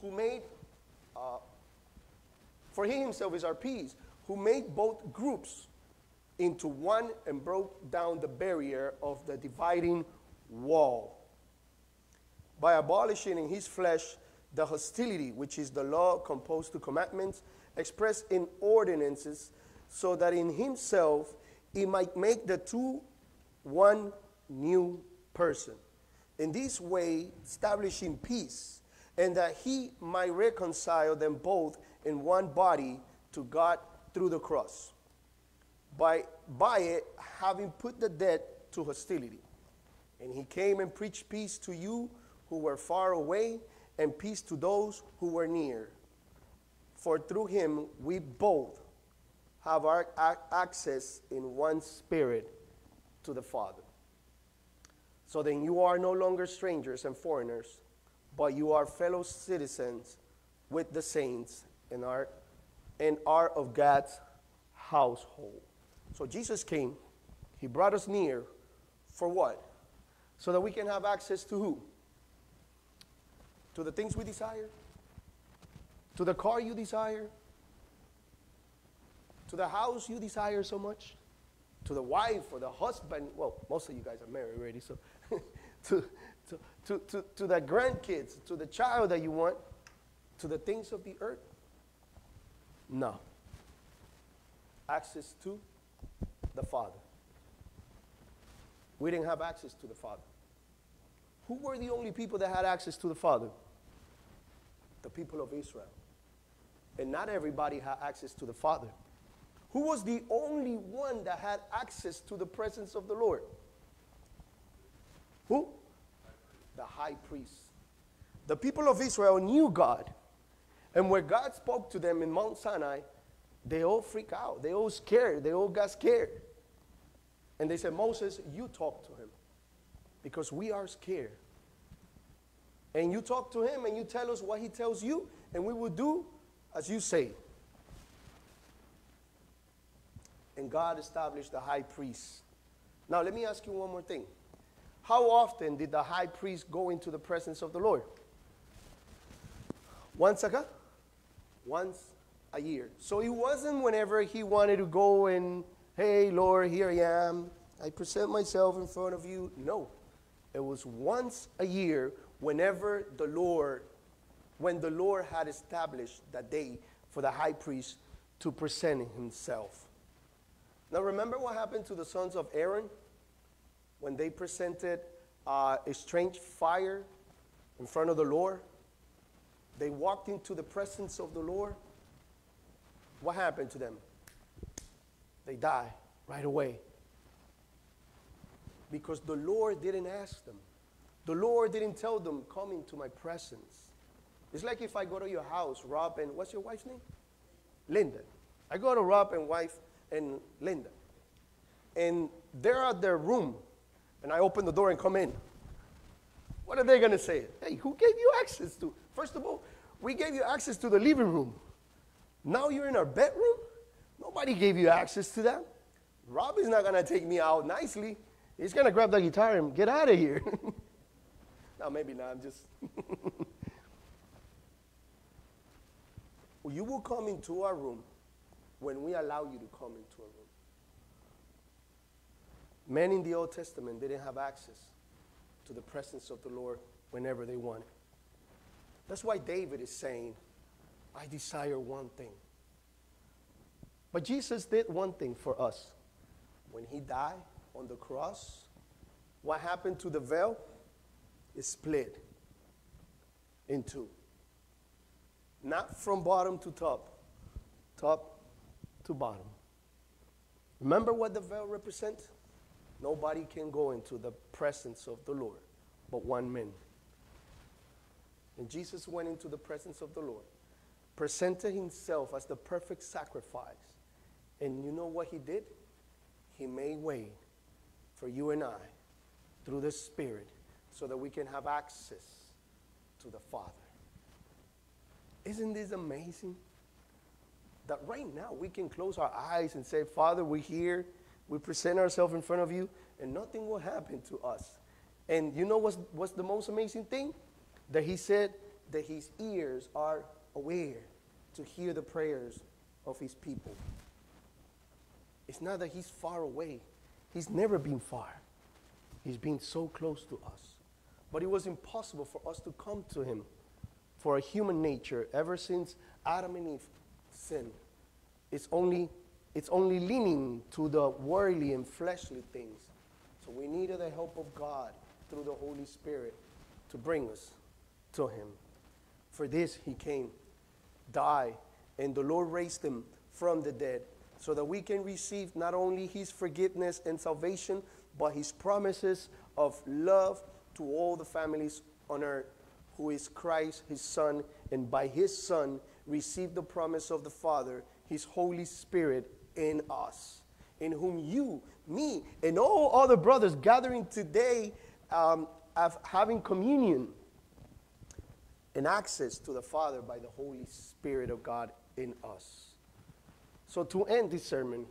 who made, uh, for he himself is our peace, who made both groups into one and broke down the barrier of the dividing wall by abolishing in his flesh the hostility, which is the law composed to commandments expressed in ordinances so that in himself he might make the two one new person. In this way, establishing peace, and that he might reconcile them both in one body to God through the cross. By, by it, having put the debt to hostility. And he came and preached peace to you who were far away, and peace to those who were near. For through him we both have our access in one spirit to the Father. So then you are no longer strangers and foreigners, but you are fellow citizens with the saints and are, and are of God's household. So Jesus came, he brought us near for what? So that we can have access to who? To the things we desire? To the car you desire? to the house you desire so much, to the wife or the husband. Well, most of you guys are married already, so to, to, to, to, to the grandkids, to the child that you want, to the things of the earth? No. Access to the Father. We didn't have access to the Father. Who were the only people that had access to the Father? The people of Israel. And not everybody had access to the Father who was the only one that had access to the presence of the Lord? Who? The high priest. The people of Israel knew God. And when God spoke to them in Mount Sinai, they all freak out. They all scared. They all got scared. And they said, Moses, you talk to him because we are scared. And you talk to him and you tell us what he tells you, and we will do as you say. and God established the high priest. Now, let me ask you one more thing. How often did the high priest go into the presence of the Lord? Once a Once a year. So it wasn't whenever he wanted to go and, hey, Lord, here I am. I present myself in front of you. No. It was once a year whenever the Lord, when the Lord had established that day for the high priest to present himself. Now, remember what happened to the sons of Aaron when they presented uh, a strange fire in front of the Lord? They walked into the presence of the Lord. What happened to them? They die right away. Because the Lord didn't ask them. The Lord didn't tell them, come into my presence. It's like if I go to your house, Rob, and what's your wife's name? Linda. I go to Rob and wife, and Linda. And they're at their room, and I open the door and come in. What are they going to say? Hey, who gave you access to? First of all, we gave you access to the living room. Now you're in our bedroom? Nobody gave you access to that. Rob is not going to take me out nicely. He's going to grab the guitar and get out of here. no, maybe not. I'm just. you will come into our room when we allow you to come into a room. Men in the Old Testament didn't have access to the presence of the Lord whenever they wanted. That's why David is saying, I desire one thing. But Jesus did one thing for us. When he died on the cross, what happened to the veil? It split in two. Not from bottom to top, top to bottom. Remember what the veil represents? Nobody can go into the presence of the Lord but one man. And Jesus went into the presence of the Lord, presented himself as the perfect sacrifice. And you know what he did? He made way for you and I through the Spirit so that we can have access to the Father. Isn't this amazing? That right now we can close our eyes and say, Father, we're here. We present ourselves in front of you, and nothing will happen to us. And you know what's, what's the most amazing thing? That he said that his ears are aware to hear the prayers of his people. It's not that he's far away, he's never been far. He's been so close to us. But it was impossible for us to come to him for a human nature ever since Adam and Eve sinned. It's only, it's only leaning to the worldly and fleshly things. So we needed the help of God through the Holy Spirit to bring us to him. For this he came, died, and the Lord raised him from the dead so that we can receive not only his forgiveness and salvation, but his promises of love to all the families on earth, who is Christ, his Son, and by his Son receive the promise of the Father, his Holy Spirit in us, in whom you, me, and all other brothers gathering today um, of having communion and access to the Father by the Holy Spirit of God in us. So, to end this sermon,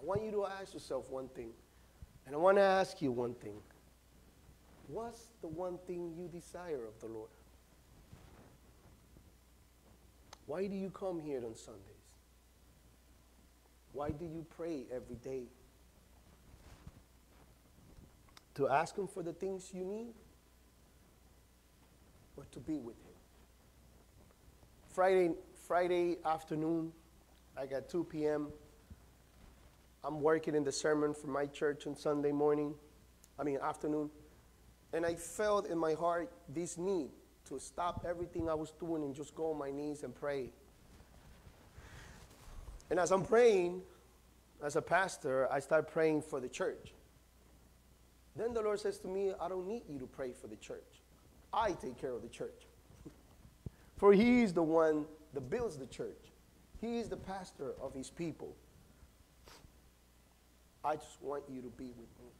I want you to ask yourself one thing. And I want to ask you one thing. What's the one thing you desire of the Lord? Why do you come here on Sundays? Why do you pray every day? To ask Him for the things you need or to be with Him? Friday, Friday afternoon, like at 2 p.m., I'm working in the sermon for my church on Sunday morning, I mean afternoon, and I felt in my heart this need to stop everything I was doing and just go on my knees and pray. And as I'm praying, as a pastor, I start praying for the church. Then the Lord says to me, I don't need you to pray for the church. I take care of the church. For He is the one that builds the church, He is the pastor of His people. I just want you to be with me.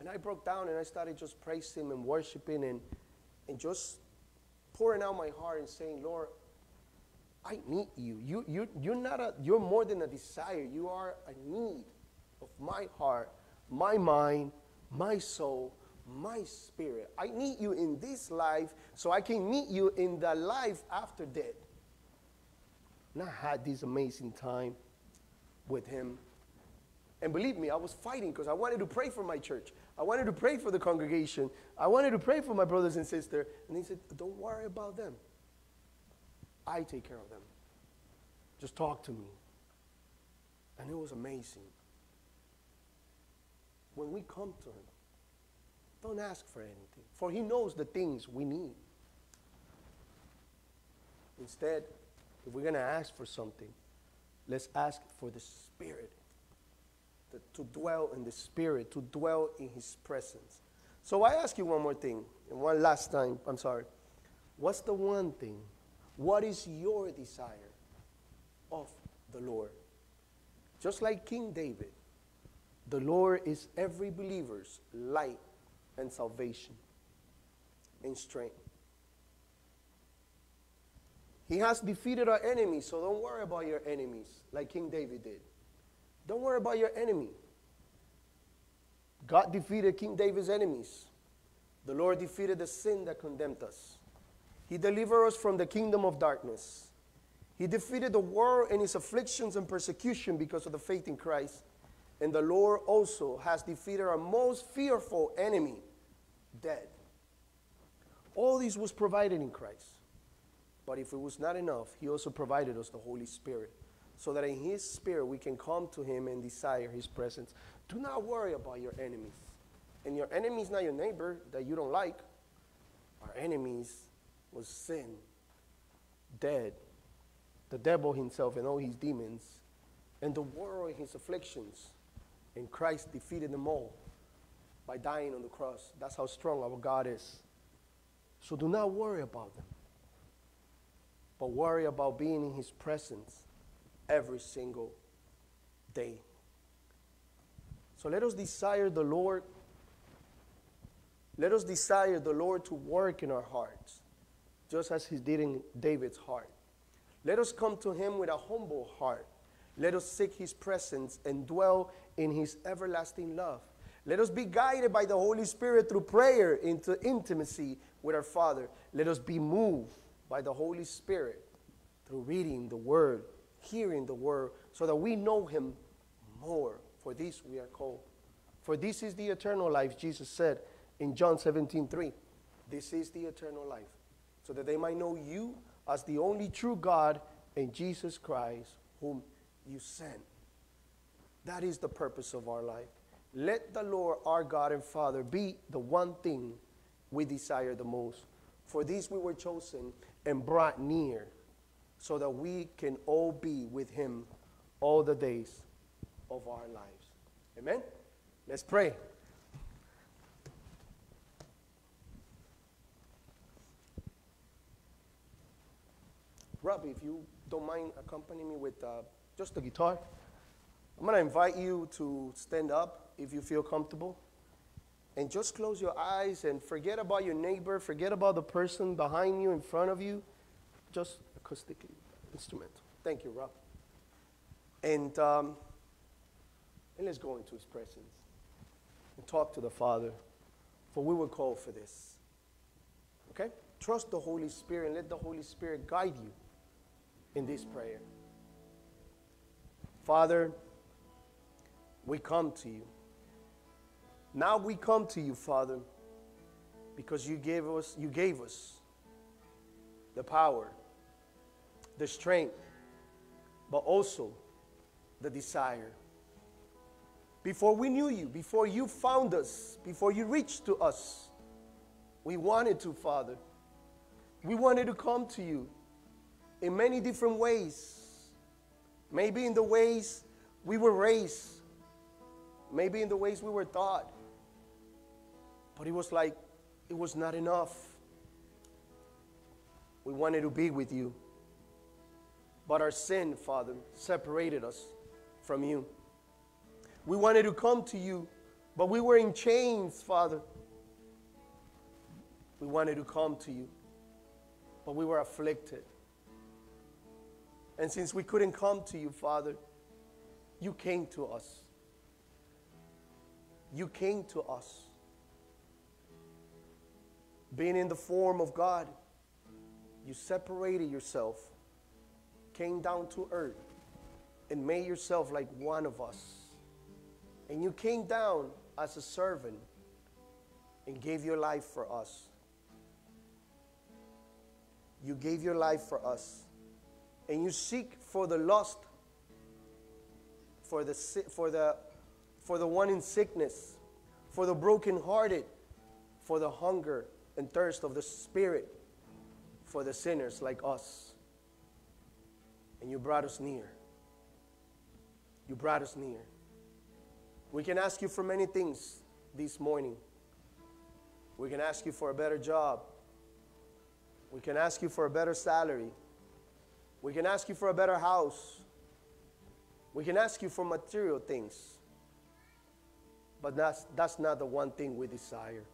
And I broke down and I started just praising him and worshiping and, and just pouring out my heart and saying, Lord, I need you. You, you. You're not a, you're more than a desire. You are a need of my heart my mind, my soul, my spirit. I need you in this life so I can meet you in the life after death. And I had this amazing time with him. And believe me, I was fighting because I wanted to pray for my church. I wanted to pray for the congregation. I wanted to pray for my brothers and sisters. And he said, Don't worry about them. I take care of them. Just talk to me. And it was amazing when we come to Him, don't ask for anything, for He knows the things we need. Instead, if we're going to ask for something, let's ask for the Spirit, to, to dwell in the Spirit, to dwell in His presence. So I ask you one more thing, and one last time, I'm sorry. What's the one thing? What is your desire of the Lord? Just like King David, the Lord is every believer's light and salvation and strength. He has defeated our enemies, so don't worry about your enemies like King David did. Don't worry about your enemy. God defeated King David's enemies. The Lord defeated the sin that condemned us. He delivered us from the kingdom of darkness. He defeated the world and its afflictions and persecution because of the faith in Christ And the Lord also has defeated our most fearful enemy, death. All this was provided in Christ. But if it was not enough, He also provided us the Holy Spirit so that in His Spirit we can come to Him and desire His presence. Do not worry about your enemies. And your enemy is not your neighbor that you don't like. Our enemies was sin, dead, the devil himself and all his demons, and the world and his afflictions. And Christ defeated them all by dying on the cross. That's how strong our God is. So do not worry about them, but worry about being in his presence every single day. So let us desire the Lord. Let us desire the Lord to work in our hearts, just as he did in David's heart. Let us come to him with a humble heart. Let us seek his presence and dwell in his everlasting love. Let us be guided by the Holy Spirit through prayer into intimacy with our Father. Let us be moved by the Holy Spirit through reading the Word, hearing the Word, so that we know Him more. For this we are called. For this is the eternal life, Jesus said in John 17 3. This is the eternal life, so that they might know you as the only true God and Jesus Christ, whom you sent. That is the purpose of our life. Let the Lord our God and Father be the one thing we desire the most. For these we were chosen and brought near, so that we can all be with Him all the days of our lives. Amen? Let's pray. Rob, if you don't mind accompanying me with uh, just the guitar, I'm going to invite you to stand up if you feel comfortable. And just close your eyes and forget about your neighbor, forget about the person behind you, in front of you. Just acoustically, instrumental. Thank you, Rob. And, um, and let's go into his presence and talk to the Father, for we were called for this. Okay? Trust the Holy Spirit and let the Holy Spirit guide you in this prayer. Father, we come to you. Now we come to you, Father, because you gave us you gave us the power, the strength, but also the desire. Before we knew you, before you found us, before you reached to us, we wanted to, Father. We wanted to come to you in many different ways. Maybe in the ways we were raised, maybe in the ways we were taught. But it was like it was not enough. We wanted to be with you. But our sin, Father, separated us from you. We wanted to come to you, but we were in chains, Father. We wanted to come to you, but we were afflicted. And since we couldn't come to you, Father, you came to us. You came to us. Being in the form of God, you separated yourself, came down to earth, and made yourself like one of us. And you came down as a servant and gave your life for us. You gave your life for us. And you seek for the lost, for the, for the, for the one in sickness, for the brokenhearted, for the hunger and thirst of the Spirit, for the sinners like us. And you brought us near. You brought us near. We can ask you for many things this morning. We can ask you for a better job. We can ask you for a better salary. We can ask you for a better house. We can ask you for material things. But that's, that's not the one thing we desire.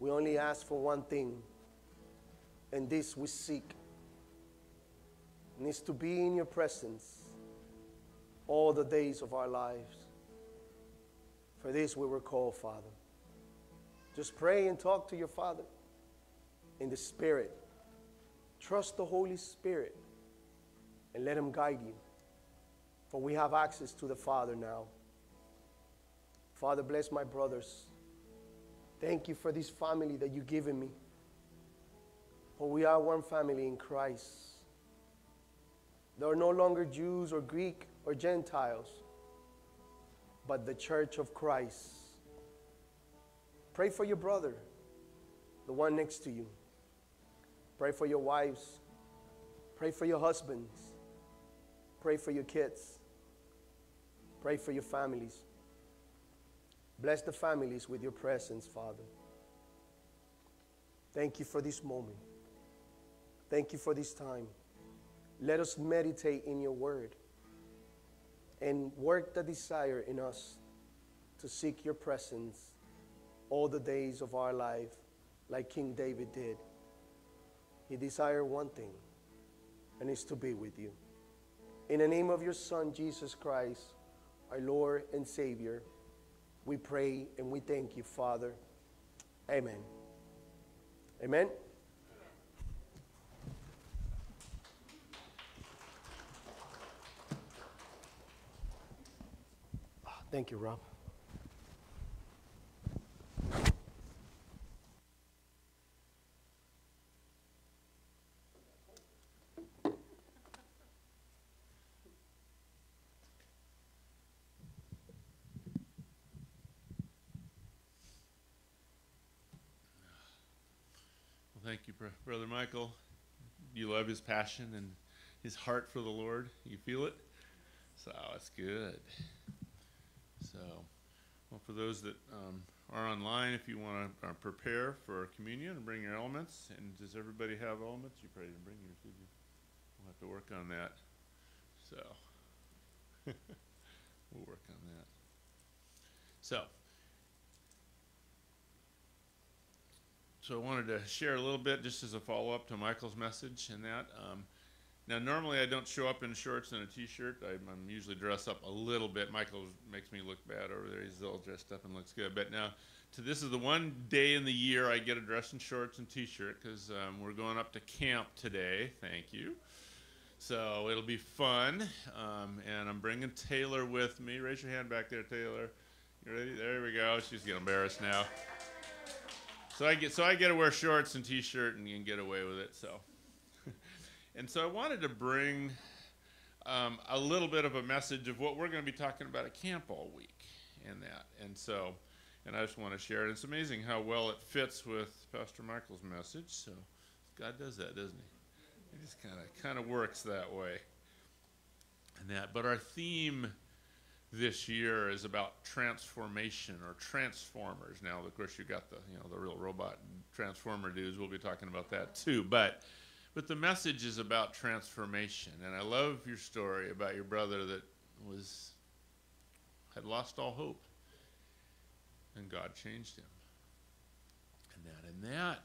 We only ask for one thing, and this we seek. It Needs to be in your presence all the days of our lives. For this we were called, Father. Just pray and talk to your Father in the Spirit. Trust the Holy Spirit and let Him guide you. For we have access to the Father now. Father, bless my brothers. Thank you for this family that you've given me. For we are one family in Christ. There are no longer Jews or Greek or Gentiles, but the church of Christ. Pray for your brother, the one next to you. Pray for your wives. Pray for your husbands. Pray for your kids. Pray for your families. Bless the families with your presence, Father. Thank you for this moment. Thank you for this time. Let us meditate in your word and work the desire in us to seek your presence all the days of our life, like King David did. He desired one thing, and it's to be with you. In the name of your Son, Jesus Christ, our Lord and Savior, we pray and we thank you, Father. Amen. Amen. Thank you, Rob. Thank you, Brother Michael. You love his passion and his heart for the Lord. You feel it? So it's good. So, well, for those that um, are online, if you want to uh, prepare for communion and bring your elements, and does everybody have elements? You probably didn't bring yours, did you? We'll have to work on that. So, we'll work on that. So, So I wanted to share a little bit just as a follow up to Michael's message and that. Um, now, normally I don't show up in shorts and a t shirt. I'm, I'm usually dressed up a little bit. Michael makes me look bad over there. He's all dressed up and looks good. But now, to this is the one day in the year I get to dress in shorts and t shirt because um, we're going up to camp today. Thank you. So it'll be fun. Um, and I'm bringing Taylor with me. Raise your hand back there, Taylor. You ready? There we go. She's getting embarrassed now. So I get so I get to wear shorts and t-shirt and, and get away with it. So, and so I wanted to bring um, a little bit of a message of what we're going to be talking about at camp all week, and that. And so, and I just want to share it. It's amazing how well it fits with Pastor Michael's message. So, God does that, doesn't He? It just kind of kind of works that way. And that. But our theme this year is about transformation or transformers. Now, of course, you got the you know the real robot transformer dudes. We'll be talking about that too. But but the message is about transformation, and I love your story about your brother that was had lost all hope, and God changed him. And that and that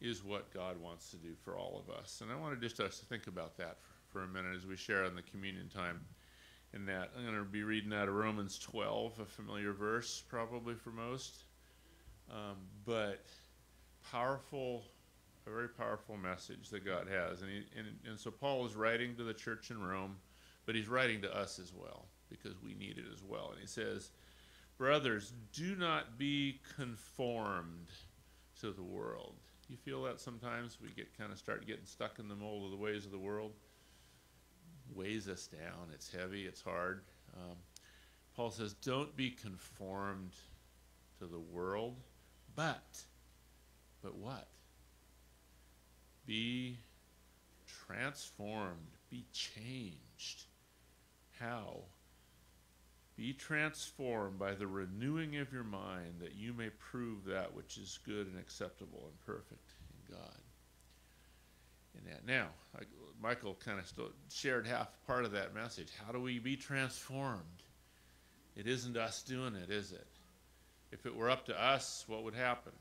is what God wants to do for all of us. And I wanted just us to think about that for, for a minute as we share in the communion time in that. I'm going to be reading out of Romans 12, a familiar verse probably for most, um, but powerful, a very powerful message that God has. And, he, and, and so Paul is writing to the church in Rome, but he's writing to us as well because we need it as well. And he says, Brothers, do not be conformed to the world. You feel that sometimes we get kind of start getting stuck in the mold of the ways of the world weighs us down. It's heavy, it's hard. Um, Paul says, Don't be conformed to the world, but, but what? Be transformed, be changed. How? Be transformed by the renewing of your mind that you may prove that which is good and acceptable and perfect in God in that. Now, I, Michael kind of shared half part of that message. How do we be transformed? It isn't us doing it, is it? If it were up to us, what would happen?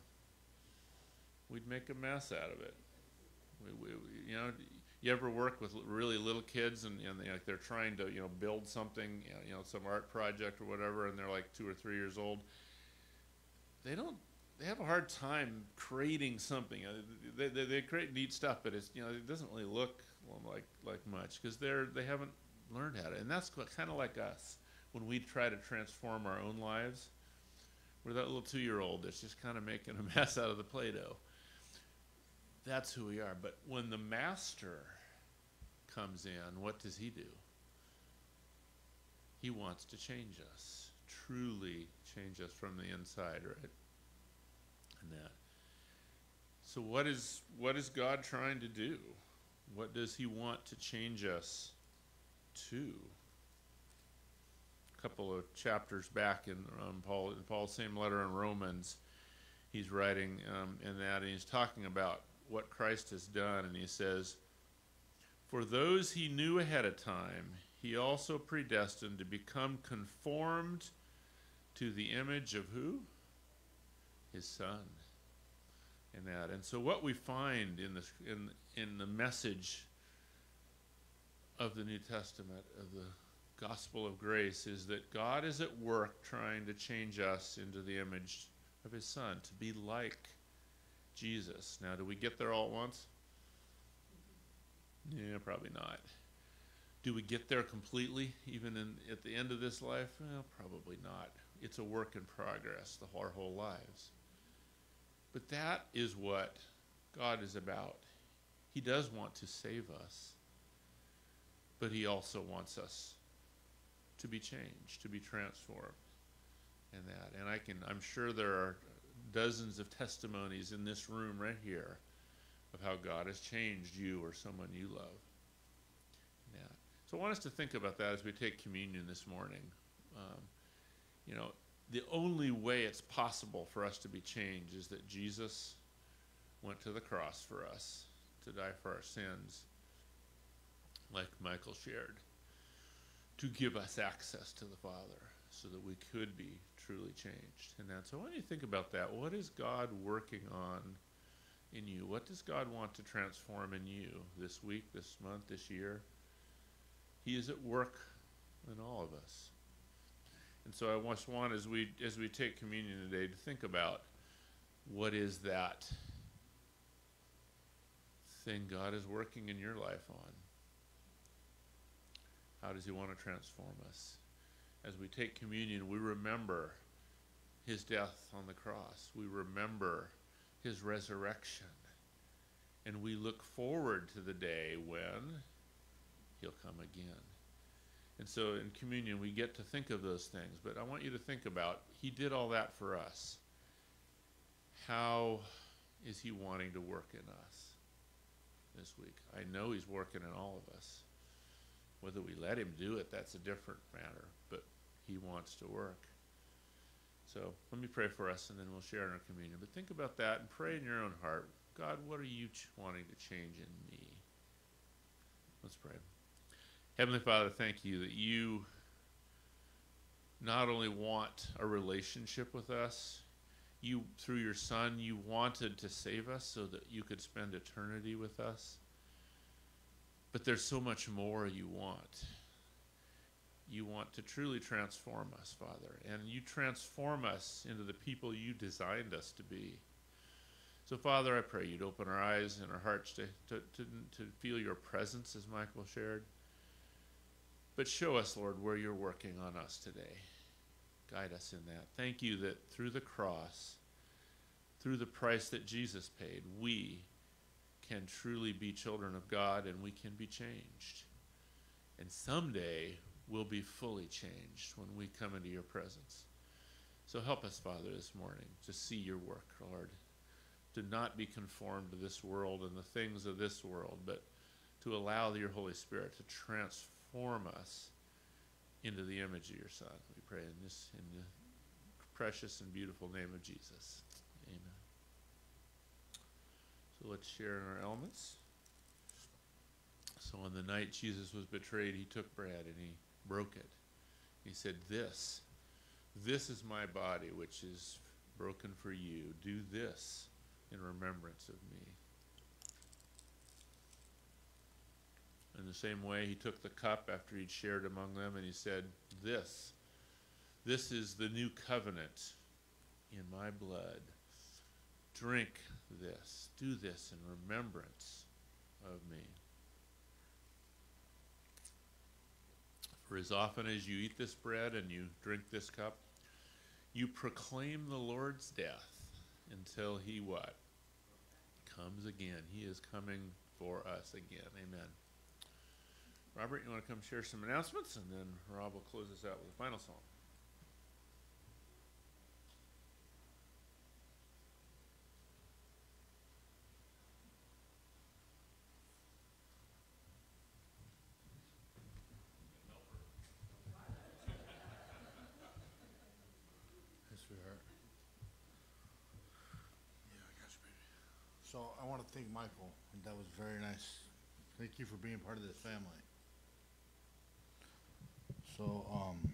We'd make a mess out of it. We, we, we- you know, you ever work with really little kids and, and they, like they're trying to, you know, build something, you know, some art project or whatever, and they're like two or three years old. They don't they have a hard time creating something. Uh, They, they, they create neat stuff, but it's you know it doesn't really look like like much because they're they haven't learned how to. And that's kind of like us when we try to transform our own lives. We're that little two year old that's just kind of making a mess out of the Play Doh. That's who we are. But when the master comes in, what does he do? He wants to change us, truly change us from the inside, right? And that. So what is what is God trying to do? What does he want to change us to? A couple of chapters back in um, Paul in Paul's same letter in Romans, he's writing um, in that, and he's talking about what Christ has done, and he says, "For those he knew ahead of time, he also predestined to become conformed to the image of who? His Son." In that, and so what we find in this in in the message of the New Testament of the gospel of grace is that God is at work trying to change us into the image of his son to be like Jesus. Now, do we get there all at once? Yeah, probably not. Do we get there completely, even in, at the end of this life? Well, probably not. It's a work in progress, the, our whole lives. But that is what God is about. He does want to save us, but He also wants us to be changed, to be transformed, and that. And I can, I'm sure there are dozens of testimonies in this room right here of how God has changed you or someone you love. Yeah. So I want us to think about that as we take communion this morning. Um, you know, the only way it's possible for us to be changed is that Jesus went to the cross for us to die for our sins, like Michael shared, to give us access to the Father so that we could be truly changed. And that's so when you think about that, what is God working on in you? What does God want to transform in you this week, this month, this year? He is at work in all of us. And so I just want as we as we take communion today to think about what is that thing God is working in your life on? How does He want to transform us? As we take communion, we remember His death on the cross, we remember His resurrection, and we look forward to the day when He'll come again. And so in communion, we get to think of those things. But I want you to think about He did all that for us. How is He wanting to work in us? this week. I know He's working in all of us. Whether we let Him do it, that's a different matter, but He wants to work. So let me pray for us and then we'll share in our communion. But think about that and pray in your own heart God, what are you ch- wanting to change in me? Let's pray. Heavenly Father, thank you that you not only want a relationship with us, you through your son you wanted to save us so that you could spend eternity with us. But there's so much more you want. You want to truly transform us father and you transform us into the people you designed us to be. So father i pray you'd open our eyes and our hearts to, to, to, to feel your presence as michael shared but show us lord where you're working on us today Guide us in that. Thank you that through the cross, through the price that Jesus paid, we can truly be children of God and we can be changed. And someday we'll be fully changed when we come into your presence. So help us, Father, this morning to see your work, Lord, to not be conformed to this world and the things of this world, but to allow your Holy Spirit to transform us into the image of your Son. We pray in this in the precious and beautiful name of Jesus. Amen. So let's share in our elements. So on the night Jesus was betrayed, he took bread and he broke it. He said, This, this is my body which is broken for you. Do this in remembrance of me. The same way, he took the cup after he'd shared among them and he said, This, this is the new covenant in my blood. Drink this, do this in remembrance of me. For as often as you eat this bread and you drink this cup, you proclaim the Lord's death until he what? Comes again. He is coming for us again. Amen. Robert, you want to come share some announcements, and then Rob will close us out with a final song. So I want to thank Michael, that was very nice. Thank you for being part of this family. So, um,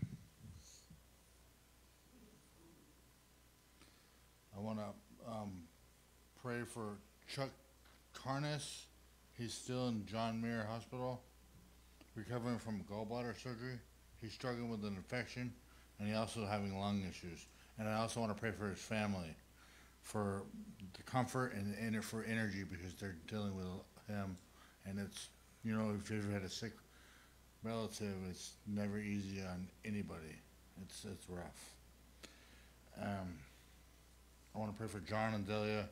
I want to um, pray for Chuck Carnes. He's still in John Muir Hospital, recovering from gallbladder surgery. He's struggling with an infection, and he's also having lung issues. And I also want to pray for his family, for the comfort and, and for energy because they're dealing with him. And it's, you know, if you've ever had a sick relative, it's never easy on anybody. It's it's rough. Um, I want to pray for John and Delia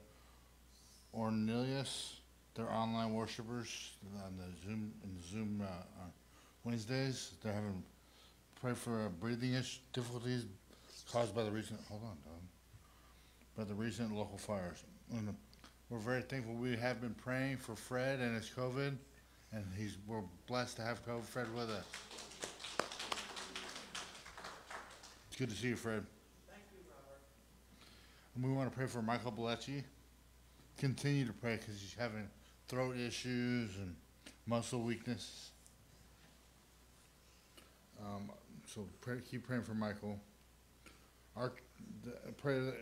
Ornelius. They're online worshipers on the Zoom in Zoom uh, uh, Wednesdays. They're having pray for uh, breathing ish difficulties caused by the recent hold on, Don, by the recent local fires. And we're very thankful. We have been praying for Fred and his COVID, and he's we're blessed to have Fred with us. It's good to see you, Fred. Thank you, Robert. And we want to pray for Michael Bellecci. Continue to pray because he's having throat issues and muscle weakness. Um, so pray, keep praying for Michael. Our pray that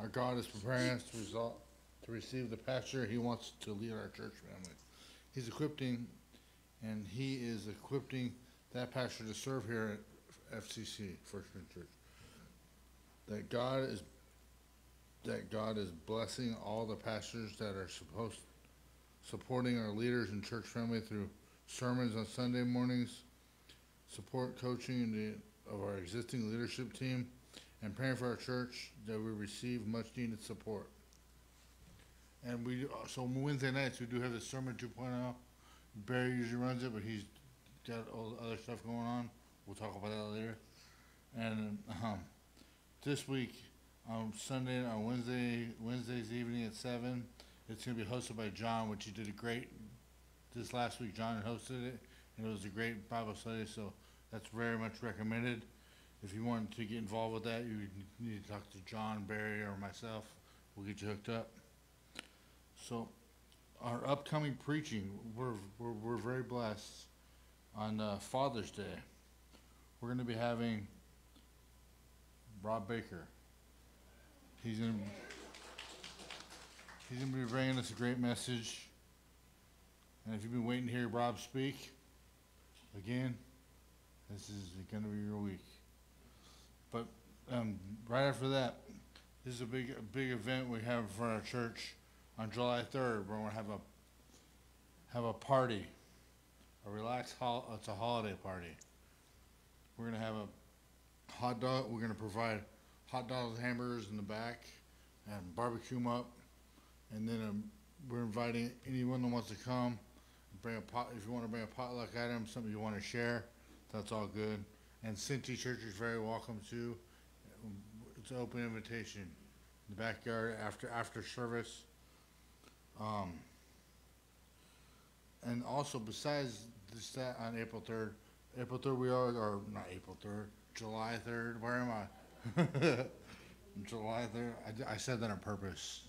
our God is preparing us to result to receive the pastor He wants to lead our church family. He's equipping, and He is equipping that pastor to serve here at FCC First Christian Church. That God is that God is blessing all the pastors that are supposed supporting our leaders and church family through sermons on Sunday mornings, support coaching of our existing leadership team, and praying for our church that we receive much needed support. And we so Wednesday nights we do have the sermon 2.0. Barry usually runs it, but he's got all the other stuff going on. We'll talk about that later. And um, this week on Sunday on Wednesday Wednesdays evening at seven, it's gonna be hosted by John, which he did a great. This last week, John hosted it, and it was a great Bible study. So that's very much recommended. If you want to get involved with that, you need to talk to John, Barry, or myself. We'll get you hooked up. So, our upcoming preaching, we're, we're, we're very blessed. On uh, Father's Day, we're going to be having Rob Baker. He's going to he's going to be bringing us a great message. And if you've been waiting to hear Rob speak, again, this is going to be your week. But um, right after that, this is a big, a big event we have for our church on July 3rd. We're going to have a have a party, a relaxed hol- It's a holiday party. We're going to have a hot dog. We're going to provide hot dogs, hamburgers in the back, and barbecue 'em up. And then um, we're inviting anyone that wants to come. Bring a pot if you want to bring a potluck item, something you want to share. That's all good. And Centi Church is very welcome too. It's an open invitation. In the backyard after after service. Um, and also besides this that on April third, April third we are or not April third, July third. Where am I? July third. I, I, said that on purpose.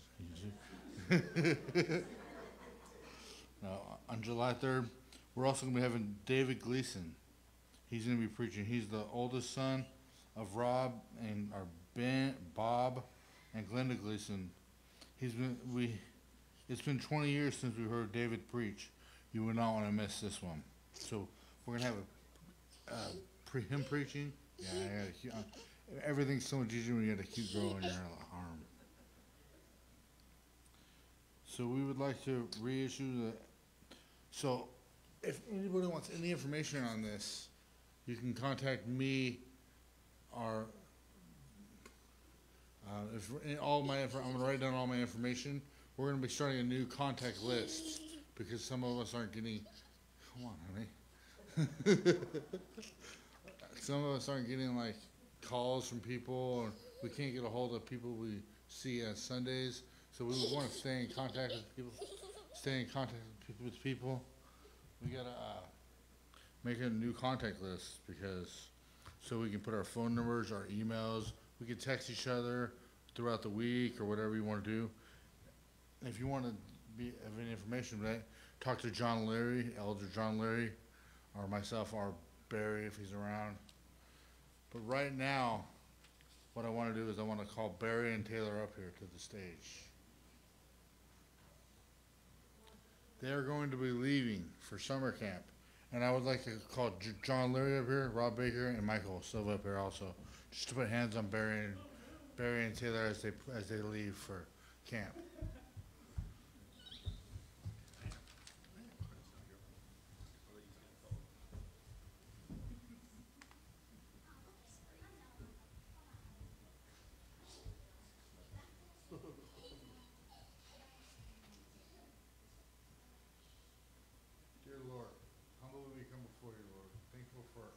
no, on July third, we're also gonna be having David Gleason. He's going to be preaching. He's the oldest son of Rob and our Ben, Bob, and Glenda Gleason. He's been we. It's been 20 years since we heard David preach. You would not want to miss this one. So we're gonna have a uh, pre him preaching. Yeah, gotta uh, everything's so much easier when you got to keep growing your arm. So we would like to reissue the. So if anybody wants any information on this, you can contact me or uh, if all my I'm gonna write down all my information. We're gonna be starting a new contact list because some of us aren't getting. Come on, honey. some of us aren't getting like calls from people, or we can't get a hold of people we see on Sundays. So we want to stay in contact with people. Stay in contact with people. We gotta uh, make a new contact list because so we can put our phone numbers, our emails. We can text each other throughout the week or whatever you want to do. If you want to be have any information, right? Talk to John Leary, Elder John Leary, or myself, or Barry if he's around. But right now, what I want to do is I want to call Barry and Taylor up here to the stage. They are going to be leaving for summer camp, and I would like to call J- John Leary up here, Rob Baker, and Michael Silva up here also, just to put hands on Barry and Barry and Taylor as they as they leave for camp. Dear Lord, humbly we come before you, Lord, thankful for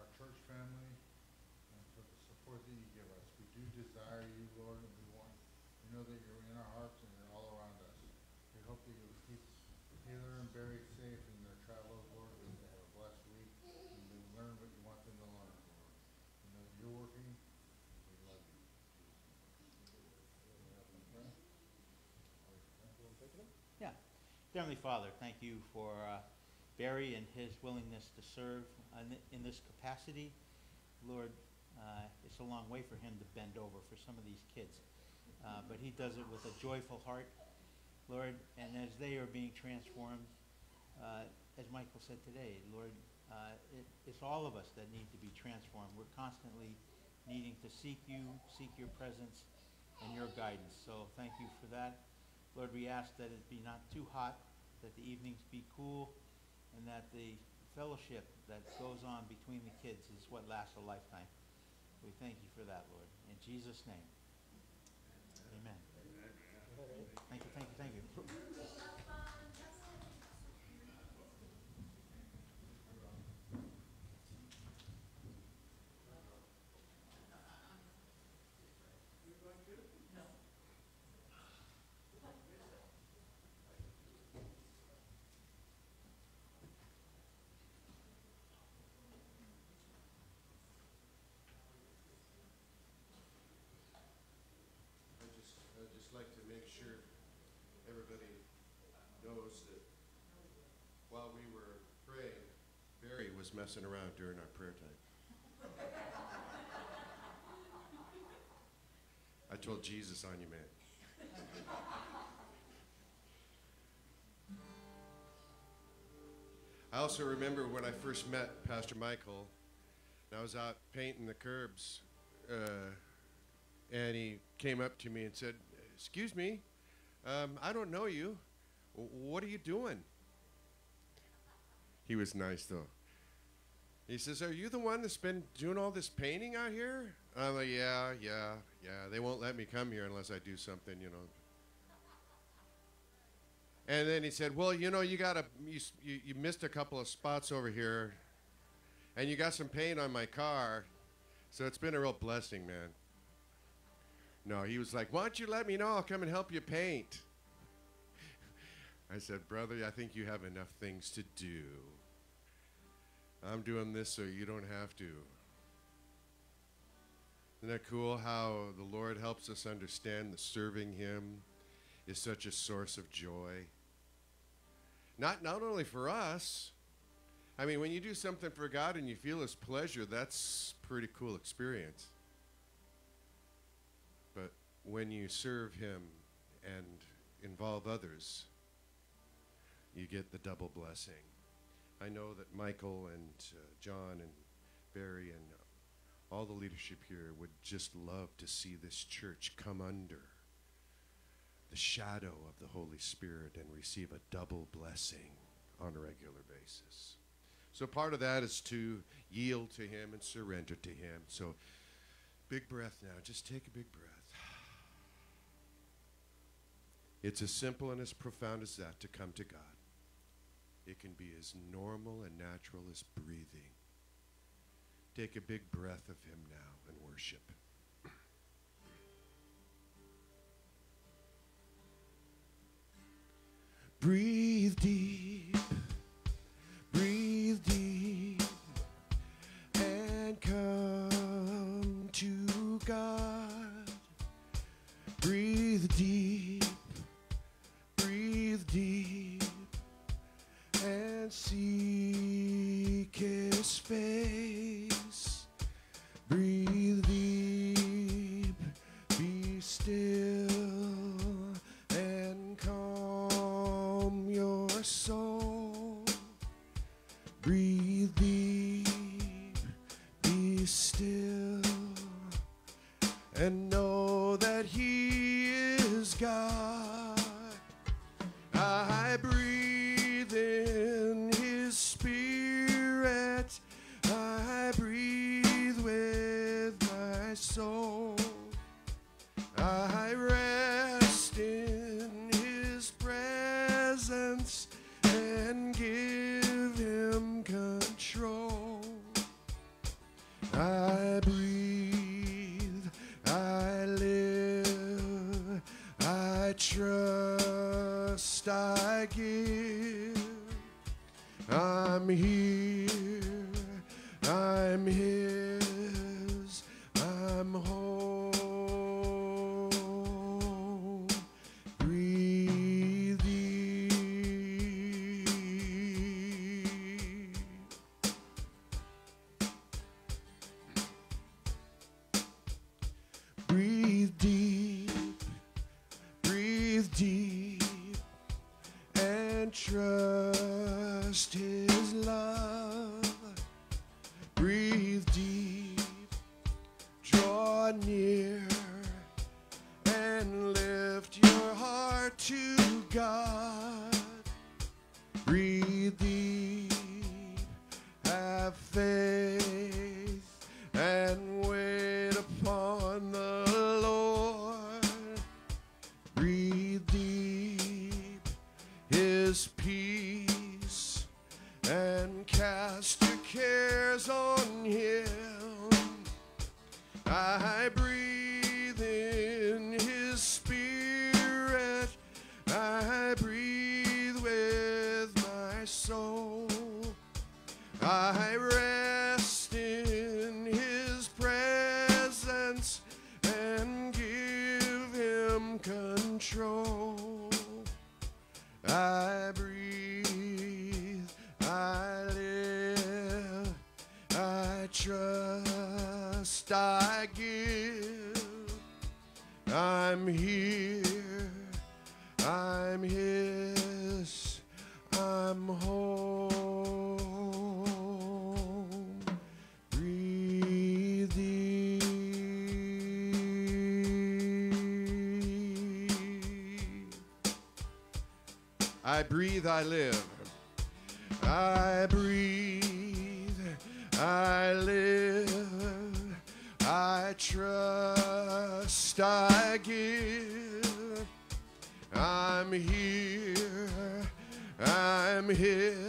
our church family and for the support that you give us. We do desire you, Lord, and we want, we know that you're in our hearts and you're all around us. We hope that you will keep Taylor and Barry safe in their travels, Lord, and they have a blessed week, and they learn what you want them to learn, Lord. We know that you're working, we love you. Yeah. Heavenly Father, thank you for uh, Barry and his willingness to serve in- this capacity. Lord, uh, it's a long way for him to bend over for some of these kids, Uh, but he does it with a joyful heart, Lord, and as they are being transformed, uh, as Michael said today, Lord, uh, it- it's all of us that need to be transformed. We're constantly needing to seek you, seek your presence and your guidance. So thank you for that. Lord, we ask that it be not too hot, that the evenings be cool, and that the fellowship that goes on between the kids is what lasts a lifetime. We thank you for that, Lord. In Jesus' name. Amen. Thank you, thank you, thank you. I just, I'd just like to make sure everybody knows that while we were praying, Barry was messing around during our prayer time. I told Jesus on you, man. I also remember when I first met Pastor Michael, and I was out painting the curbs, uh, and he came up to me and said, "Excuse me, um, I don't know you. What are you doing?" He was nice though. He says, "Are you the one that's been doing all this painting out here?" I'm like, "Yeah, yeah, yeah. They won't let me come here unless I do something, you know." And then he said, "Well, you know, you got a you, you, you missed a couple of spots over here, and you got some paint on my car, so it's been a real blessing, man." No, he was like, "Why don't you let me know? I'll come and help you paint." I said, "Brother, I think you have enough things to do. I'm doing this so you don't have to." Isn't that cool how the Lord helps us understand that serving Him is such a source of joy? Not, not only for us, I mean, when you do something for God and you feel His pleasure, that's pretty cool experience when you serve Him and involve others, you get the double blessing. I know that Michael and uh, John and Barry and all the leadership here would just love to see this church come under the shadow of the Holy Spirit and receive a double blessing on a regular basis. So part of that is to yield to Him and surrender to Him. So big breath now. Just take a big breath. It's as simple and as profound as that to come to God. It can be as normal and natural as breathing. Take a big breath of Him now and worship. Breathe deep, breathe deep, and come to God. Breathe deep. space. I breathe, I live. I breathe, I live. I trust, I give. I'm here, I'm here.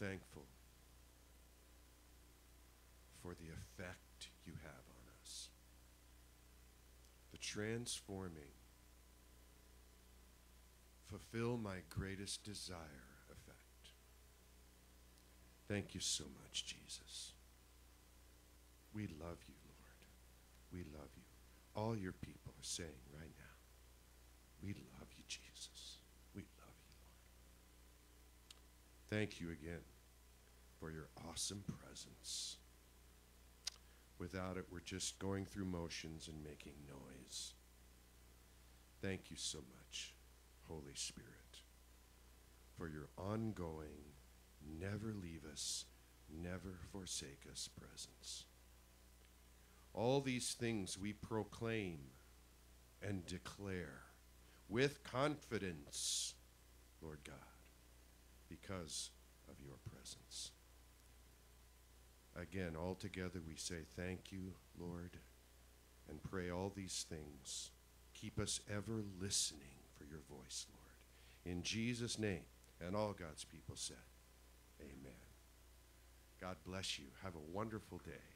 thankful for the effect you have on us, the transforming, fulfill my greatest desire effect. Thank you so much, Jesus. We love you, Lord. We love you. All your people are saying, Thank you again for your awesome presence. Without it, we're just going through motions and making noise. Thank you so much, Holy Spirit, for your ongoing, never leave us, never forsake us presence. All these things we proclaim and declare with confidence, Lord God, because of your presence. Again, all together we say thank you, Lord, and pray all these things. Keep us ever listening for your voice, Lord. In Jesus' name, and all God's people said, Amen. God bless you. Have a wonderful day.